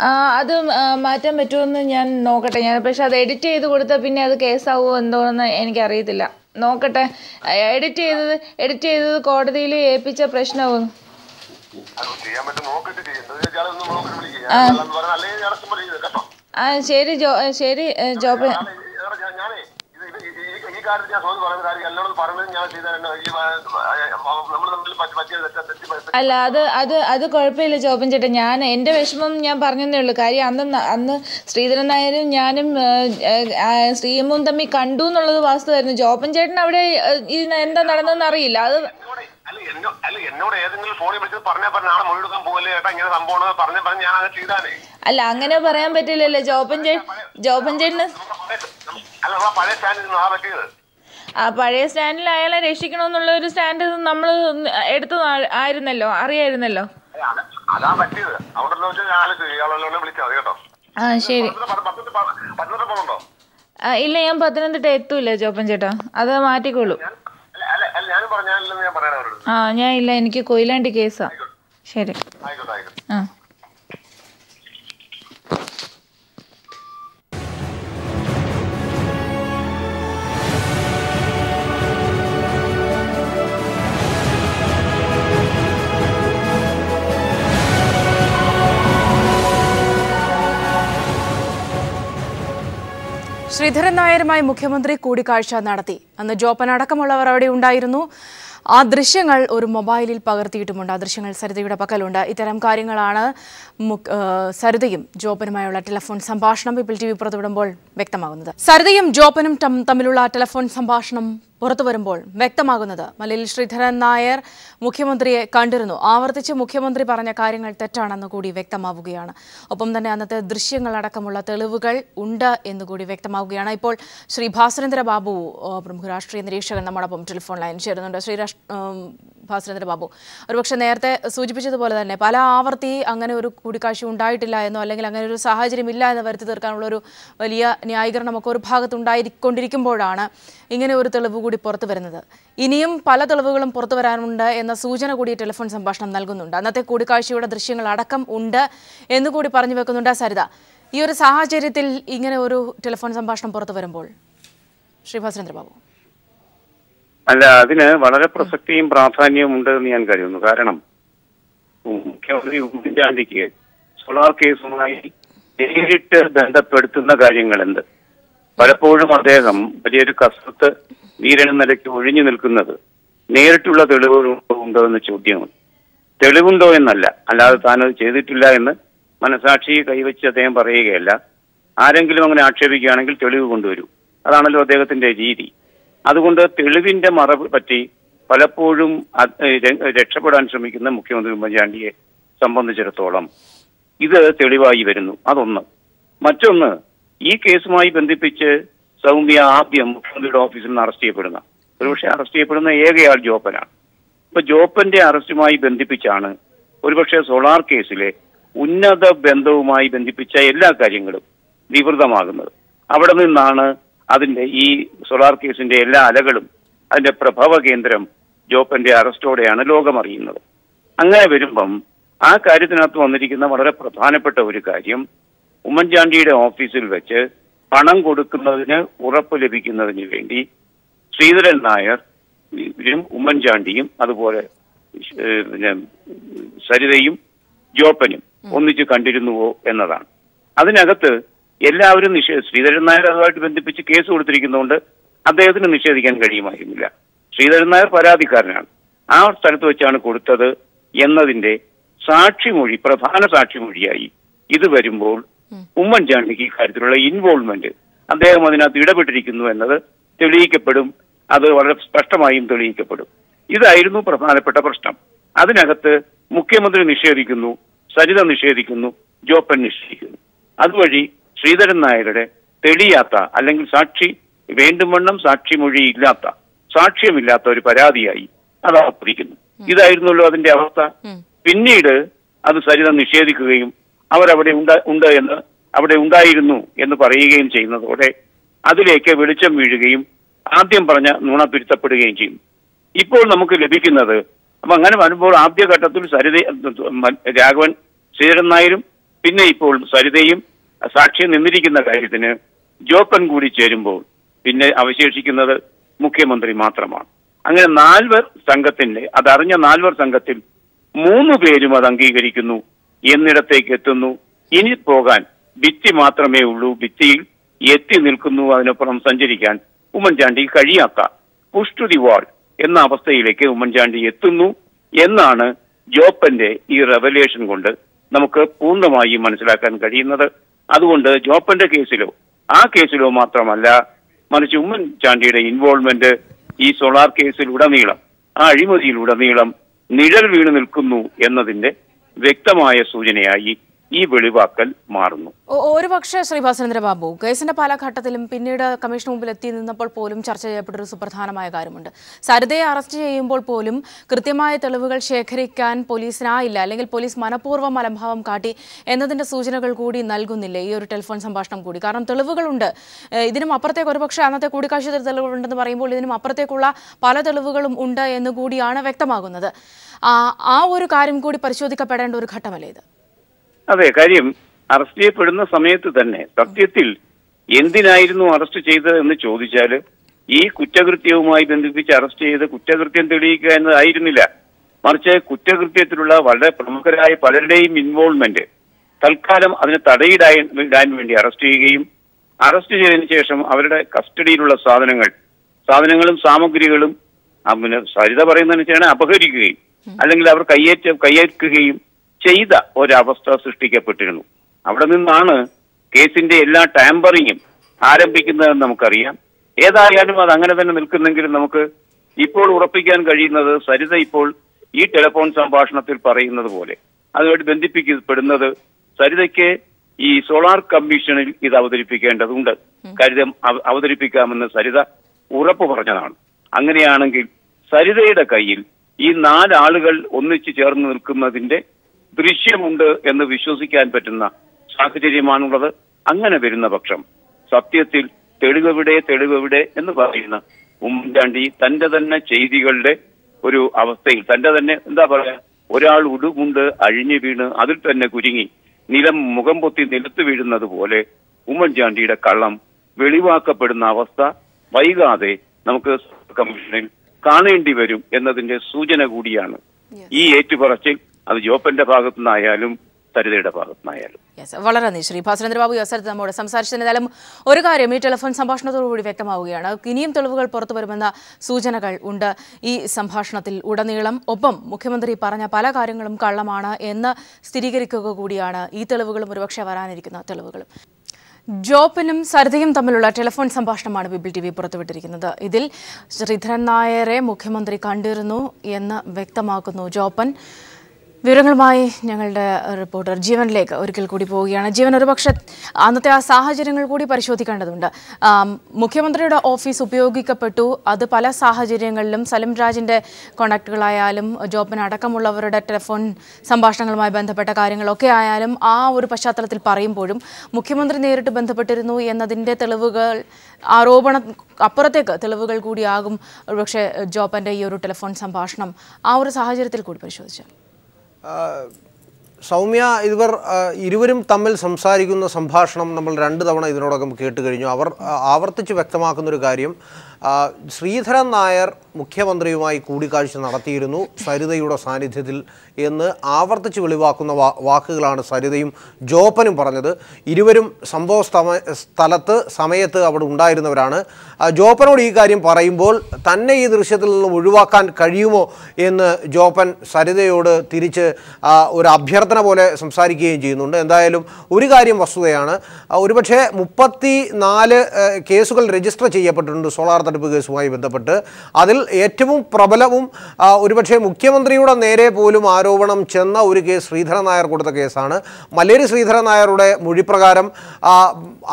ആ, അത് മാറ്റാൻ പറ്റുമെന്ന് ഞാൻ നോക്കട്ടെ. ഞാൻ പക്ഷെ അത് എഡിറ്റ് ചെയ്ത് കൊടുത്താൽ പിന്നെ അത് കേസാവുമോ എന്തോന്ന് എനിക്കറിയത്തില്ല. നോക്കട്ടെ. എഡിറ്റ് ചെയ്തത് എഡിറ്റ് ചെയ്തത് കോടതിയിൽ ഏൽപ്പിച്ച പ്രശ്നവും. അത് ആ. ശരി ജോ ശരി ജോബ് ഞാനേ, ഇതോടെ ഞാൻ- ഞാനേ ഇത് ഇത് കാര്യത്തിൽ ഞാൻ സോറി പറയുന്ന കാര്യം എന്നോട് പറഞ്ഞത് ഞാൻ ചെയ്താൽ ഈ നമ്മൾ തമ്മിൽ പറ്റി- പറ്റിയ തെറ്റ അല്ല അത് അത് അത് കുഴപ്പമില്ല ജോബൻ ചേട്ടൻ ഞാൻ എന്റെ വിഷമം ഞാൻ പറഞ്ഞതേ ഉള്ളൂ. കാര്യം അന്ന് അന്ന് ശ്രീധരൻ നായരും ഞാനും ശ്രീമും തമ്മിൽ കണ്ടു എന്നുള്ളത് വാസ്തവായിരുന്നു ജോബൻ ചേട്ടൻ അവിടെ ഇതിന് എന്താ നടന്നതെന്ന് അറിയില്ല. അത് എന്നോട് അല്ല എന്നോട് ഏതെങ്കിലും ഫോണിൽ വിളിച്ചത് പറഞ്ഞാൽ പറഞ്ഞ നാളെ മൊഴി എടുക്കാൻ പോകല്ലേ ചേട്ടാ ഇങ്ങനെ സംഭവം പറഞ്ഞ പറഞ്ഞ് ഞാൻ അങ്ങനെ അല്ല അങ്ങനെ പറയാൻ പറ്റില്ലല്ലോ. ജോബൻ ചേട്ടൻ ജോബൻ ചേട്ടന് അല്ല നമ്മളെ പഴയ സ്റ്റാൻഡിൽ നിന്ന് ആ പറ്റിയത് ആ പഴയ സ്റ്റാൻഡിൽ അയാളെ രക്ഷിക്കണമെന്നുള്ള ഒരു സ്റ്റാൻഡ് നമ്മൾ എടുത്തു ആയിരുന്നല്ലോ? അറിയായിരുന്നല്ലോ? അതാ പറ്റിയത്. അവിടെ കേട്ടോ. ആ ശരി. ഇല്ല ഞാൻ പത്തനംതിട്ട എത്തൂല ജോപ്പൻ ചേട്ടാ. അത് മാറ്റിക്കോളൂ. ആ ഞാൻ ഇല്ല എനിക്ക് കൊയിലാണ്ടി കേസാ. ശരി. ആ. ശ്രീധരൻ നായരുമായി മുഖ്യമന്ത്രി കൂടിക്കാഴ്ച നടത്തി. അന്ന് ജോപ്പൻ അടക്കമുള്ളവർ അവിടെ ഉണ്ടായിരുന്നു. ആ ദൃശ്യങ്ങൾ ഒരു മൊബൈലിൽ പകർത്തിയിട്ടുമുണ്ട്. ആ ദൃശ്യങ്ങൾ സരിതയുടെ പക്കലുണ്ട്. ഇത്തരം കാര്യങ്ങളാണ് സരിതയും ജോപ്പനുമായുള്ള ടെലിഫോൺ സംഭാഷണം ഇപ്പോൾ ടി വി പുറത്തുവിടുമ്പോൾ വ്യക്തമാകുന്നത്. സരിതയും ജോപ്പനും തമ്മിലുള്ള ടെലിഫോൺ സംഭാഷണം പുറത്തു വരുമ്പോൾ വ്യക്തമാകുന്നത്. മലയിൽ ശ്രീധരൻ നായർ മുഖ്യമന്ത്രിയെ കണ്ടിരുന്നു. ആവർത്തിച്ച് മുഖ്യമന്ത്രി പറഞ്ഞ കാര്യങ്ങൾ തെറ്റാണെന്ന് കൂടി വ്യക്തമാവുകയാണ്. ഒപ്പം തന്നെ അന്നത്തെ ദൃശ്യങ്ങളടക്കമുള്ള തെളിവുകൾ ഉണ്ട് എന്ന് കൂടി വ്യക്തമാവുകയാണ്. ഇപ്പോൾ ശ്രീ ഭാസ്കരേന്ദ്ര ബാബു പ്രമുഖ രാഷ്ട്രീയ നിരീക്ഷകൻ നമ്മോടൊപ്പം ടെലിഫോൺ ലൈൻ ചേരുന്നുണ്ട്. ശ്രീ ഭാസ്കരേന്ദ്ര ബാബു ഒരുപക്ഷെ നേരത്തെ സൂചിപ്പിച്ചതുപോലെ തന്നെ പല ആവർത്തി അങ്ങനെ ഒരു കൂടിക്കാഴ്ച ഉണ്ടായിട്ടില്ല എന്നോ അല്ലെങ്കിൽ അങ്ങനെ ഒരു സാഹചര്യം ഇല്ല എന്ന് വരുത്തി തീർക്കാനുള്ള ഒരു വലിയ ന്യായീകരണമൊക്കെ ഒരു ഭാഗത്ത് ഉണ്ടായിക്കൊണ്ടിരിക്കുമ്പോഴാണ് ഇങ്ങനെ ഒരു തെളിവ് കൂടി പുറത്തു വരുന്നത്. ഇനിയും പല തെളിവുകളും പുറത്തു വരാനുണ്ട് എന്ന സൂചന കൂടി ടെലിഫോൺ സംഭാഷണം നൽകുന്നുണ്ട്. അന്നത്തെ കൂടിക്കാഴ്ചയുടെ ദൃശ്യങ്ങൾ അടക്കം ഉണ്ട് എന്നുകൂടി പറഞ്ഞു വെക്കുന്നുണ്ട് സരിത. ഈ ഒരു സാഹചര്യത്തിൽ ഇങ്ങനെ ഒരു ടെലിഫോൺ സംഭാഷണം പുറത്തു വരുമ്പോൾ ശ്രീ ചന്ദ്രബാബു ബാബു അല്ല അതിന് വളരെ പ്രസക്തിയും പ്രാധാന്യവും ഉണ്ട് എന്ന് ഞാൻ കരുതുന്നു. കാരണം മുഖ്യമന്ത്രി ഉമ്മൻചാണ്ടിക്ക് സോളാർ കേസുമായി നേരിട്ട് ബന്ധപ്പെടുത്തുന്ന കാര്യങ്ങൾ എന്ത് പലപ്പോഴും അദ്ദേഹം വലിയൊരു കസരത്ത് വീരൻ നിലയ്ക്ക് ഒഴിഞ്ഞു നിൽക്കുന്നത് നേരിട്ടുള്ള തെളിവുകൾ ഉണ്ടോ എന്ന ചോദ്യമാണ്. തെളിവുണ്ടോ എന്നല്ല. അല്ലാതെ താനത് ചെയ്തിട്ടില്ല എന്ന് മനസാക്ഷി കൈവച്ച് അദ്ദേഹം പറയുകയല്ല. ആരെങ്കിലും അങ്ങനെ ആക്ഷേപിക്കുകയാണെങ്കിൽ തെളിവ് കൊണ്ടുവരൂ. അതാണല്ലോ അദ്ദേഹത്തിന്റെ രീതി. അതുകൊണ്ട് തെളിവിന്റെ മറവ് പറ്റി പലപ്പോഴും രക്ഷപ്പെടാൻ ശ്രമിക്കുന്ന മുഖ്യമന്ത്രി ഉമ്മൻചാണ്ടിയെ സംബന്ധിച്ചിടത്തോളം ഇത് തെളിവായി വരുന്നു. അതൊന്ന്. മറ്റൊന്ന് ഈ കേസുമായി ബന്ധിപ്പിച്ച് സൗമ്യ ആദ്യം മുഖ്യമന്ത്രിയുടെ ഓഫീസിൽ നിന്ന് അറസ്റ്റ് ചെയ്യപ്പെടുന്ന. ഒരുപക്ഷെ അറസ്റ്റ് ചെയ്യപ്പെടുന്ന ഏകയാൾ ജോപ്പനാണ്. ഇപ്പൊ ജോപ്പന്റെ അറസ്റ്റുമായി ബന്ധിപ്പിച്ചാണ് ഒരുപക്ഷെ സോളാർ കേസിലെ ഉന്നത ബന്ധവുമായി ബന്ധിപ്പിച്ച എല്ലാ കാര്യങ്ങളും വിവൃതമാകുന്നത്. അവിടെ നിന്നാണ് അതിന്റെ ഈ സോളാർ കേസിന്റെ എല്ലാ അലകളും അതിന്റെ പ്രഭവ കേന്ദ്രം ജോപ്പന്റെ അറസ്റ്റോടെയാണ് ലോകമറിയുന്നത്. അങ്ങനെ വരുമ്പം ആ കാര്യത്തിനകത്ത് വന്നിരിക്കുന്ന വളരെ പ്രധാനപ്പെട്ട ഒരു കാര്യം ഉമ്മൻചാണ്ടിയുടെ ഓഫീസിൽ വെച്ച് പണം കൊടുക്കുന്നതിന് ഉറപ്പ് ലഭിക്കുന്നതിന് വേണ്ടി ശ്രീധരൻ നായർ ഉമ്മൻചാണ്ടിയും അതുപോലെ പിന്നെ സരിതയും ജോപ്പനും ഒന്നിച്ച് കണ്ടിരുന്നുവോ എന്നതാണ്. അതിനകത്ത് എല്ലാവരും നിഷേധ ശ്രീധരൻ നായർ അതുമായിട്ട് ബന്ധിപ്പിച്ച് കേസ് കൊടുത്തിരിക്കുന്നതുകൊണ്ട് അദ്ദേഹത്തിന് നിഷേധിക്കാൻ കഴിയുമായിരുന്നില്ല. ശ്രീധരൻ നായർ പരാതിക്കാരനാണ്. ആ സ്ഥലത്ത് വെച്ചാണ് കൊടുത്തത് എന്നതിന്റെ സാക്ഷിമൊഴി പ്രധാന സാക്ഷിമൊഴിയായി ഇത് വരുമ്പോൾ ഉമ്മൻചാണ്ടിക്ക് ഇക്കാര്യത്തിലുള്ള ഇൻവോൾവ്മെന്റ് അദ്ദേഹം അതിനകത്ത് ഇടപെട്ടിരിക്കുന്നു എന്നത് തെളിയിക്കപ്പെടും. അത് വളരെ സ്പഷ്ടമായും തെളിയിക്കപ്പെടും. ഇതായിരുന്നു പ്രധാനപ്പെട്ട പ്രശ്നം. അതിനകത്ത് മുഖ്യമന്ത്രി നിഷേധിക്കുന്നു സരിത നിഷേധിക്കുന്നു ജോപ്പൻ നിഷേധിക്കുന്നു. അതുവഴി ശ്രീധരൻ നായരുടെ തെളിയാത്ത അല്ലെങ്കിൽ സാക്ഷി വേണ്ടുവണ്ണം സാക്ഷിമൊഴി ഇല്ലാത്ത സാക്ഷ്യമില്ലാത്ത ഒരു പരാതിയായി അത് അവതരിക്കുന്നു. ഇതായിരുന്നല്ലോ അതിന്റെ അവസ്ഥ. പിന്നീട് അത് സരിത നിഷേധിക്കുകയും അവരവിടെ ഉണ്ട ഉണ്ട് എന്ന് അവിടെ ഉണ്ടായിരുന്നു എന്ന് പറയുകയും ചെയ്യുന്നതോടെ അതിലേക്ക് വെളിച്ചം വീഴുകയും ആദ്യം പറഞ്ഞ നുണ തിരുത്തപ്പെടുകയും ചെയ്യും ഇപ്പോൾ നമുക്ക് ലഭിക്കുന്നത് അപ്പൊ അങ്ങനെ വരുമ്പോൾ ആദ്യഘട്ടത്തിൽ സരിത രാഘവൻ ശ്രീധരൻ നായരും പിന്നെ ഇപ്പോൾ സരിതയും സാക്ഷ്യം നിന്നിരിക്കുന്ന കാര്യത്തിന് ജോപ്പൻ കൂടി ചേരുമ്പോൾ പിന്നെ അവശേഷിക്കുന്നത് മുഖ്യമന്ത്രി മാത്രമാണ്. അങ്ങനെ നാൽവർ സംഘത്തിന്റെ അതറിഞ്ഞ നാൽവർ സംഘത്തിൽ മൂന്ന് പേരും അത് അംഗീകരിക്കുന്നു എന്നിടത്തേക്ക് എത്തുന്നു. ഇനി പോകാൻ ഭിത്തി മാത്രമേ ഉള്ളൂ. ഭിത്തിയിൽ എത്തി നിൽക്കുന്നു അതിനൊപ്പം സഞ്ചരിക്കാൻ ഉമ്മൻചാണ്ടി കഴിയാത്ത പുഷ് ടു ദി വാൾ എന്ന അവസ്ഥയിലേക്ക് ഉമ്മൻചാണ്ടി എത്തുന്നു എന്നാണ് ജോപ്പന്റെ ഈ റെവലേഷൻ കൊണ്ട് നമുക്ക് പൂർണമായി മനസ്സിലാക്കാൻ കഴിയുന്നത്. അതുകൊണ്ട് ജോപ്പന്റെ കേസിലോ ആ കേസിലോ മാത്രമല്ല മറിച്ച് ഉമ്മൻചാണ്ടിയുടെ ഇൻവോൾവ്മെന്റ് ഈ സോളാർ കേസിലുടനീളം ആ അഴിമതിയിലുടനീളം നിഴൽ വീണു നിൽക്കുന്നു എന്നതിന്റെ വ്യക്തമായ സൂചനയായി ഈ വെളിവാക്കൽ മാറുന്നു. ഒരുപക്ഷെ ശ്രീ ഭാസനേന്ദ്ര ബാബു കേസിന്റെ പല ഘട്ടത്തിലും പിന്നീട് കമ്മീഷന് മുമ്പിൽ എത്തി നിന്നപ്പോൾ പോലും ചർച്ച ചെയ്യപ്പെട്ട ഒരു സുപ്രധാനമായ കാര്യമുണ്ട്. സരിതയെ അറസ്റ്റ് ചെയ്യുമ്പോൾ പോലും കൃത്യമായ തെളിവുകൾ ശേഖരിക്കാൻ പോലീസിനായില്ല അല്ലെങ്കിൽ പോലീസ് മനഃപൂർവം അലംഭാവം കാട്ടി എന്നതിന്റെ സൂചനകൾ കൂടി നൽകുന്നില്ല? ഈ ഒരു ടെലിഫോൺ സംഭാഷണം കൂടി. കാരണം തെളിവുകളുണ്ട്. ഇതിനും അപ്പുറത്തേക്ക് ഒരുപക്ഷെ അന്നത്തെ കൂടിക്കാഴ്ച തെളിവുകളുണ്ടെന്ന് പറയുമ്പോൾ ഇതിനും അപ്പുറത്തേക്കുള്ള പല തെളിവുകളും ഉണ്ട് എന്ന് കൂടിയാണ് വ്യക്തമാകുന്നത്. ആ ഒരു കാര്യം കൂടി പരിശോധിക്കപ്പെടേണ്ട ഒരു ഘട്ടമല്ലേ ഇത്? അതെ കാര്യം അറസ്റ്റ് ചെയ്യപ്പെടുന്ന സമയത്ത് തന്നെ സത്യത്തിൽ എന്തിനായിരുന്നു അറസ്റ്റ് ചെയ്തത് എന്ന് ചോദിച്ചാൽ ഈ കുറ്റകൃത്യവുമായി ബന്ധിപ്പിച്ച് അറസ്റ്റ് ചെയ്ത് കുറ്റകൃത്യം തെളിയിക്കുക എന്നതായിരുന്നില്ല. മറിച്ച് കുറ്റകൃത്യത്തിലുള്ള വളരെ പ്രമുഖരായ പലരുടെയും ഇൻവോൾവ്മെന്റ് തൽക്കാലം അതിനെ തടയിടാൻ വേണ്ടി അറസ്റ്റ് ചെയ്യുകയും അറസ്റ്റ് ചെയ്തതിനു ശേഷം അവരുടെ കസ്റ്റഡിയിലുള്ള സാധനങ്ങൾ സാധനങ്ങളും സാമഗ്രികളും പിന്നെ സരിത പറയുന്നതിന് അപഹരിക്കുകയും അല്ലെങ്കിൽ അവർ കയ്യേറ്റ കയ്യേറ്റുകയും ചെയ്ത ഒരവസ്ഥ സൃഷ്ടിക്കപ്പെട്ടിരുന്നു. അവിടെ നിന്നാണ് കേസിന്റെ എല്ലാ ടാമ്പറിങ്ങും ആരംഭിക്കുന്നതെന്ന് നമുക്കറിയാം. ഏതായാലും അത് അങ്ങനെ തന്നെ നിൽക്കുന്നെങ്കിലും നമുക്ക് ഇപ്പോൾ ഉറപ്പിക്കാൻ കഴിയുന്നത് സരിത ഇപ്പോൾ ഈ ടെലിഫോൺ സംഭാഷണത്തിൽ പറയുന്നത് പോലെ അതുമായിട്ട് ബന്ധിപ്പിക്കപ്പെടുന്നത് സരിതയ്ക്ക് ഈ സോളാർ കമ്മീഷനിൽ ഇത് അവതരിപ്പിക്കേണ്ടതുണ്ട്. കരുതം അവതരിപ്പിക്കാമെന്ന് സരിത ഉറപ്പ് പറഞ്ഞതാണ്. അങ്ങനെയാണെങ്കിൽ സരിതയുടെ കയ്യിൽ ഈ നാലാളുകൾ ഒന്നിച്ചു ചേർന്ന് നിൽക്കുന്നതിന്റെ ദൃശ്യമുണ്ട് എന്ന് വിശ്വസിക്കാൻ പറ്റുന്ന സാഹചര്യമാണുള്ളത്. അങ്ങനെ വരുന്ന പക്ഷം സത്യത്തിൽ തെളിവെവിടെ തെളിവെവിടെ എന്ന് പറയുന്ന ഉമ്മൻചാണ്ടി തന്റെ തന്നെ ചെയ്തികളുടെ ഒരു അവസ്ഥയിൽ തന്റെ തന്നെ എന്താ പറയാ ഒരാൾ ഉടുകൊണ്ട് അഴിഞ്ഞു വീണ് അതിൽ തന്നെ കുരുങ്ങി നിലം മുഖം പൊത്തി നിലത്ത് വീഴുന്നത് പോലെ ഉമ്മൻചാണ്ടിയുടെ കള്ളം വെളിവാക്കപ്പെടുന്ന അവസ്ഥ വൈകാതെ നമുക്ക് കമ്മീഷനിൽ കാണേണ്ടി വരും എന്നതിന്റെ സൂചന കൂടിയാണ് ഈ ഏറ്റുപറച്ചിൽ. അത് ജോപ്പന്റെ ഭാഗത്തു നിന്നായാലും സരിതയുടെ ഭാഗത്തു നിന്നായാലും യെസ് വളരെ നന്ദി. ശ്രീ ഭാസ്കരേന്ദ്രബാബു ഈ അവസരത്തിൽ നമ്മോട് സംസാരിച്ചതിനാലും ഒരു കാര്യം ഈ ടെലിഫോൺ സംഭാഷണത്തോടുകൂടി വ്യക്തമാവുകയാണ്. ഇനിയും തെളിവുകൾ പുറത്തു വരുമെന്ന സൂചനകൾ ഉണ്ട് ഈ സംഭാഷണത്തിൽ ഉടനീളം. ഒപ്പം മുഖ്യമന്ത്രി പറഞ്ഞ പല കാര്യങ്ങളും കള്ളമാണ് എന്ന് സ്ഥിരീകരിക്കുക കൂടിയാണ് ഈ തെളിവുകളും ഒരുപക്ഷെ വരാനിരിക്കുന്ന തെളിവുകളും. ജോപ്പനും സരിതയും തമ്മിലുള്ള ടെലിഫോൺ സംഭാഷണമാണ് ബിബിൾ ടി വി പുറത്തുവിട്ടിരിക്കുന്നത്. ഇതിൽ ശ്രീധരൻ നായരെ മുഖ്യമന്ത്രി കണ്ടിരുന്നു എന്ന് വ്യക്തമാക്കുന്നു ജോപ്പൻ. വിവരങ്ങളുമായി ഞങ്ങളുടെ റിപ്പോർട്ടർ ജീവനിലേക്ക് ഒരിക്കൽ കൂടി പോവുകയാണ്. ജീവൻ ഒരുപക്ഷെ അന്നത്തെ ആ സാഹചര്യങ്ങൾ കൂടി പരിശോധിക്കേണ്ടതുണ്ട്. മുഖ്യമന്ത്രിയുടെ ഓഫീസ് ഉപയോഗിക്കപ്പെട്ടു. അത് പല സാഹചര്യങ്ങളിലും സലിം രാജിന്റെ കോണ്ടാക്റ്റുകളായാലും ജോബിന് അടക്കമുള്ളവരുടെ ടെലിഫോൺ സംഭാഷണങ്ങളുമായി ബന്ധപ്പെട്ട കാര്യങ്ങളൊക്കെ ആയാലും ആ ഒരു പശ്ചാത്തലത്തിൽ പറയുമ്പോഴും മുഖ്യമന്ത്രി നേരിട്ട് ബന്ധപ്പെട്ടിരുന്നു എന്നതിന്റെ തെളിവുകൾ ആരോപണ അപ്പുറത്തേക്ക് തെളിവുകൾ കൂടിയാകും ഒരുപക്ഷെ ജോബന്റെ ഈ ഒരു ടെലിഫോൺ സംഭാഷണം ആ ഒരു സാഹചര്യത്തിൽ കൂടി പരിശോധിച്ചാൽ. ആ, സൗമ്യ ഇവർ ഇരുവരും തമ്മിൽ സംസാരിക്കുന്ന സംഭാഷണം നമ്മൾ രണ്ട് തവണ ഇതിനോടകം കേട്ടുകഴിഞ്ഞു. അവർ ആവർത്തിച്ച് വ്യക്തമാക്കുന്നൊരു കാര്യം ശ്രീധരൻ നായർ മുഖ്യമന്ത്രിയുമായി കൂടിക്കാഴ്ച നടത്തിയിരുന്നു സരിതയുടെ സാന്നിധ്യത്തിൽ എന്ന് ആവർത്തിച്ച് വെളിവാക്കുന്ന വാക്കുകളാണ് സരിതയും ജോപ്പനും പറഞ്ഞത്. ഇരുവരും സംഭവ സ്ഥലത്ത് സമയത്ത് അവിടെ ഉണ്ടായിരുന്നവരാണ്. ജോപ്പനോട് ഈ കാര്യം പറയുമ്പോൾ തന്നെ ഈ ദൃശ്യത്തിൽ നിന്ന് ഒഴിവാക്കാൻ കഴിയുമോ എന്ന് ജോപ്പൻ സരിതയോട് തിരിച്ച് ഒരു അഭ്യർത്ഥന പോലെ സംസാരിക്കുകയും ചെയ്യുന്നുണ്ട്. എന്തായാലും ഒരു കാര്യം വസ്തുതയാണ്. ഒരുപക്ഷെ മുപ്പത്തി നാല് കേസുകൾ രജിസ്റ്റർ ചെയ്യപ്പെട്ടിട്ടുണ്ട് സോളാർ തട്ടിപ്പ് കേസുമായി ബന്ധപ്പെട്ട് അതിൽ ഏറ്റവും പ്രബലവും ഒരുപക്ഷെ മുഖ്യമന്ത്രിയുടെ നേരെ പോലും ആരോപണം ചെന്ന ഒരു കേസ് ശ്രീധരൻ നായർ കൊടുത്ത കേസാണ്. മല്ലേരി ശ്രീധരൻ നായരുടെ മൊഴിപ്രകാരം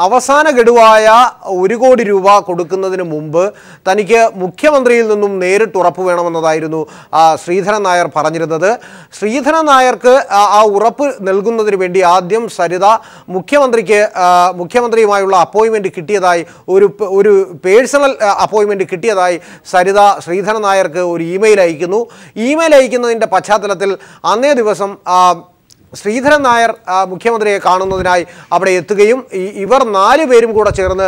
അവസാന ഗഡുവായ ഒരു കോടി രൂപ കൊടുക്കുന്നതിന് മുമ്പ് തനിക്ക് മുഖ്യമന്ത്രിയിൽ നിന്നും നേരിട്ട് ഉറപ്പ് വേണമെന്നതായിരുന്നു ശ്രീധരൻ നായർ പറഞ്ഞിരുന്നത്. ശ്രീധരൻ നായർക്ക് ആ ഉറപ്പ് നൽകുന്നതിന് വേണ്ടി ആദ്യം സരിത മുഖ്യമന്ത്രിക്ക് മുഖ്യമന്ത്രിയുമായുള്ള അപ്പോയിൻമെന്റ് കിട്ടിയതായി ഒരു ഒരു പേഴ്സണൽ അപ്പോയിൻമെന്റ് കിട്ടിയതായി സരിത ശ്രീധരൻ നായർക്ക് ഒരു ഇമെയിൽ അയക്കുന്നു. ഇമെയിൽ അയക്കുന്നതിന്റെ പശ്ചാത്തലത്തിൽ അന്നേ ദിവസം ശ്രീധരൻ നായർ മുഖ്യമന്ത്രിയെ കാണുന്നതിനായി അവിടെ എത്തുകയും ഇവർ നാല് പേരും കൂടെ ചേർന്ന്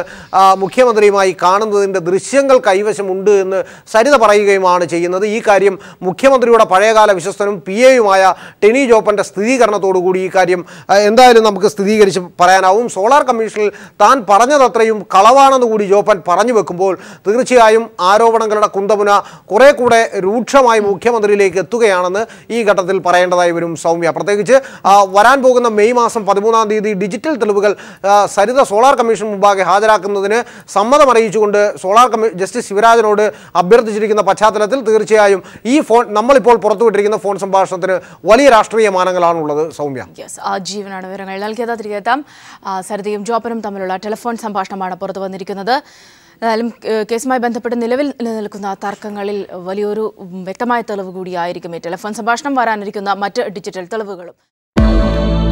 മുഖ്യമന്ത്രിയുമായി കാണുന്നതിന്റെ ദൃശ്യങ്ങൾ കൈവശമുണ്ട് എന്ന് സരിത പറയുകയുമാണ് ചെയ്യുന്നത്. ഈ കാര്യം മുഖ്യമന്ത്രിയുടെ പഴയകാല വിശ്വസ്തനും പി എയുമായ ടെനി ജോപ്പന്റെ സ്ഥിരീകരണത്തോടുകൂടി ഈ കാര്യം എന്തായാലും നമുക്ക് സ്ഥിരീകരിച്ച് പറയാനാവും. സോളാർ കമ്മീഷനിൽ താൻ പറഞ്ഞതത്രയും കളവാണെന്ന് കൂടി ജോപ്പൻ പറഞ്ഞു വെക്കുമ്പോൾ തീർച്ചയായും ആരോപണങ്ങളുടെ കുന്തമുന കുറെ കൂടെ രൂക്ഷമായി മുഖ്യമന്ത്രിയിലേക്ക് എത്തുകയാണെന്ന് ഈ ഘട്ടത്തിൽ പറയേണ്ടതായി വരും സൗമ്യ. പ്രത്യേകിച്ച് വരാൻ പോകുന്ന മെയ് മാസം പതിമൂന്നാം തീയതി ഡിജിറ്റൽ തെളിവുകൾ സരിത സോളാർ കമ്മീഷൻ മുമ്പാകെ ഹാജരാക്കുന്നതിന് സമ്മതം അറിയിച്ചുകൊണ്ട് സോളാർ കമ്മീ ജസ്റ്റിസ് ശിവരാജനോട് അഭ്യർത്ഥിച്ചിരിക്കുന്ന പശ്ചാത്തലത്തിൽ തീർച്ചയായും ഈ ഫോൺ നമ്മളിപ്പോൾ പുറത്തുവിട്ടിരിക്കുന്ന ഫോൺ സംഭാഷണത്തിന് വലിയ രാഷ്ട്രീയ മാനങ്ങളാണുള്ളത്. സൗമ്യ. ജീവനാണ് വിവരങ്ങൾ നൽകിയത്. സരിതയും ജോപ്പനും തമ്മിലുള്ള ടെലിഫോൺ സംഭാഷണമാണ് പുറത്തു വന്നിരിക്കുന്നത്. ഏഹ്, കേസുമായി ബന്ധപ്പെട്ട് നിലവിൽ നിലനിൽക്കുന്ന തർക്കങ്ങളിൽ വലിയൊരു വ്യക്തമായ തെളിവ് കൂടിയായിരിക്കും ഈ ടെലിഫോൺ സംഭാഷണം വരാനിരിക്കുന്ന മറ്റ് ഡിജിറ്റൽ തെളിവുകളും. Música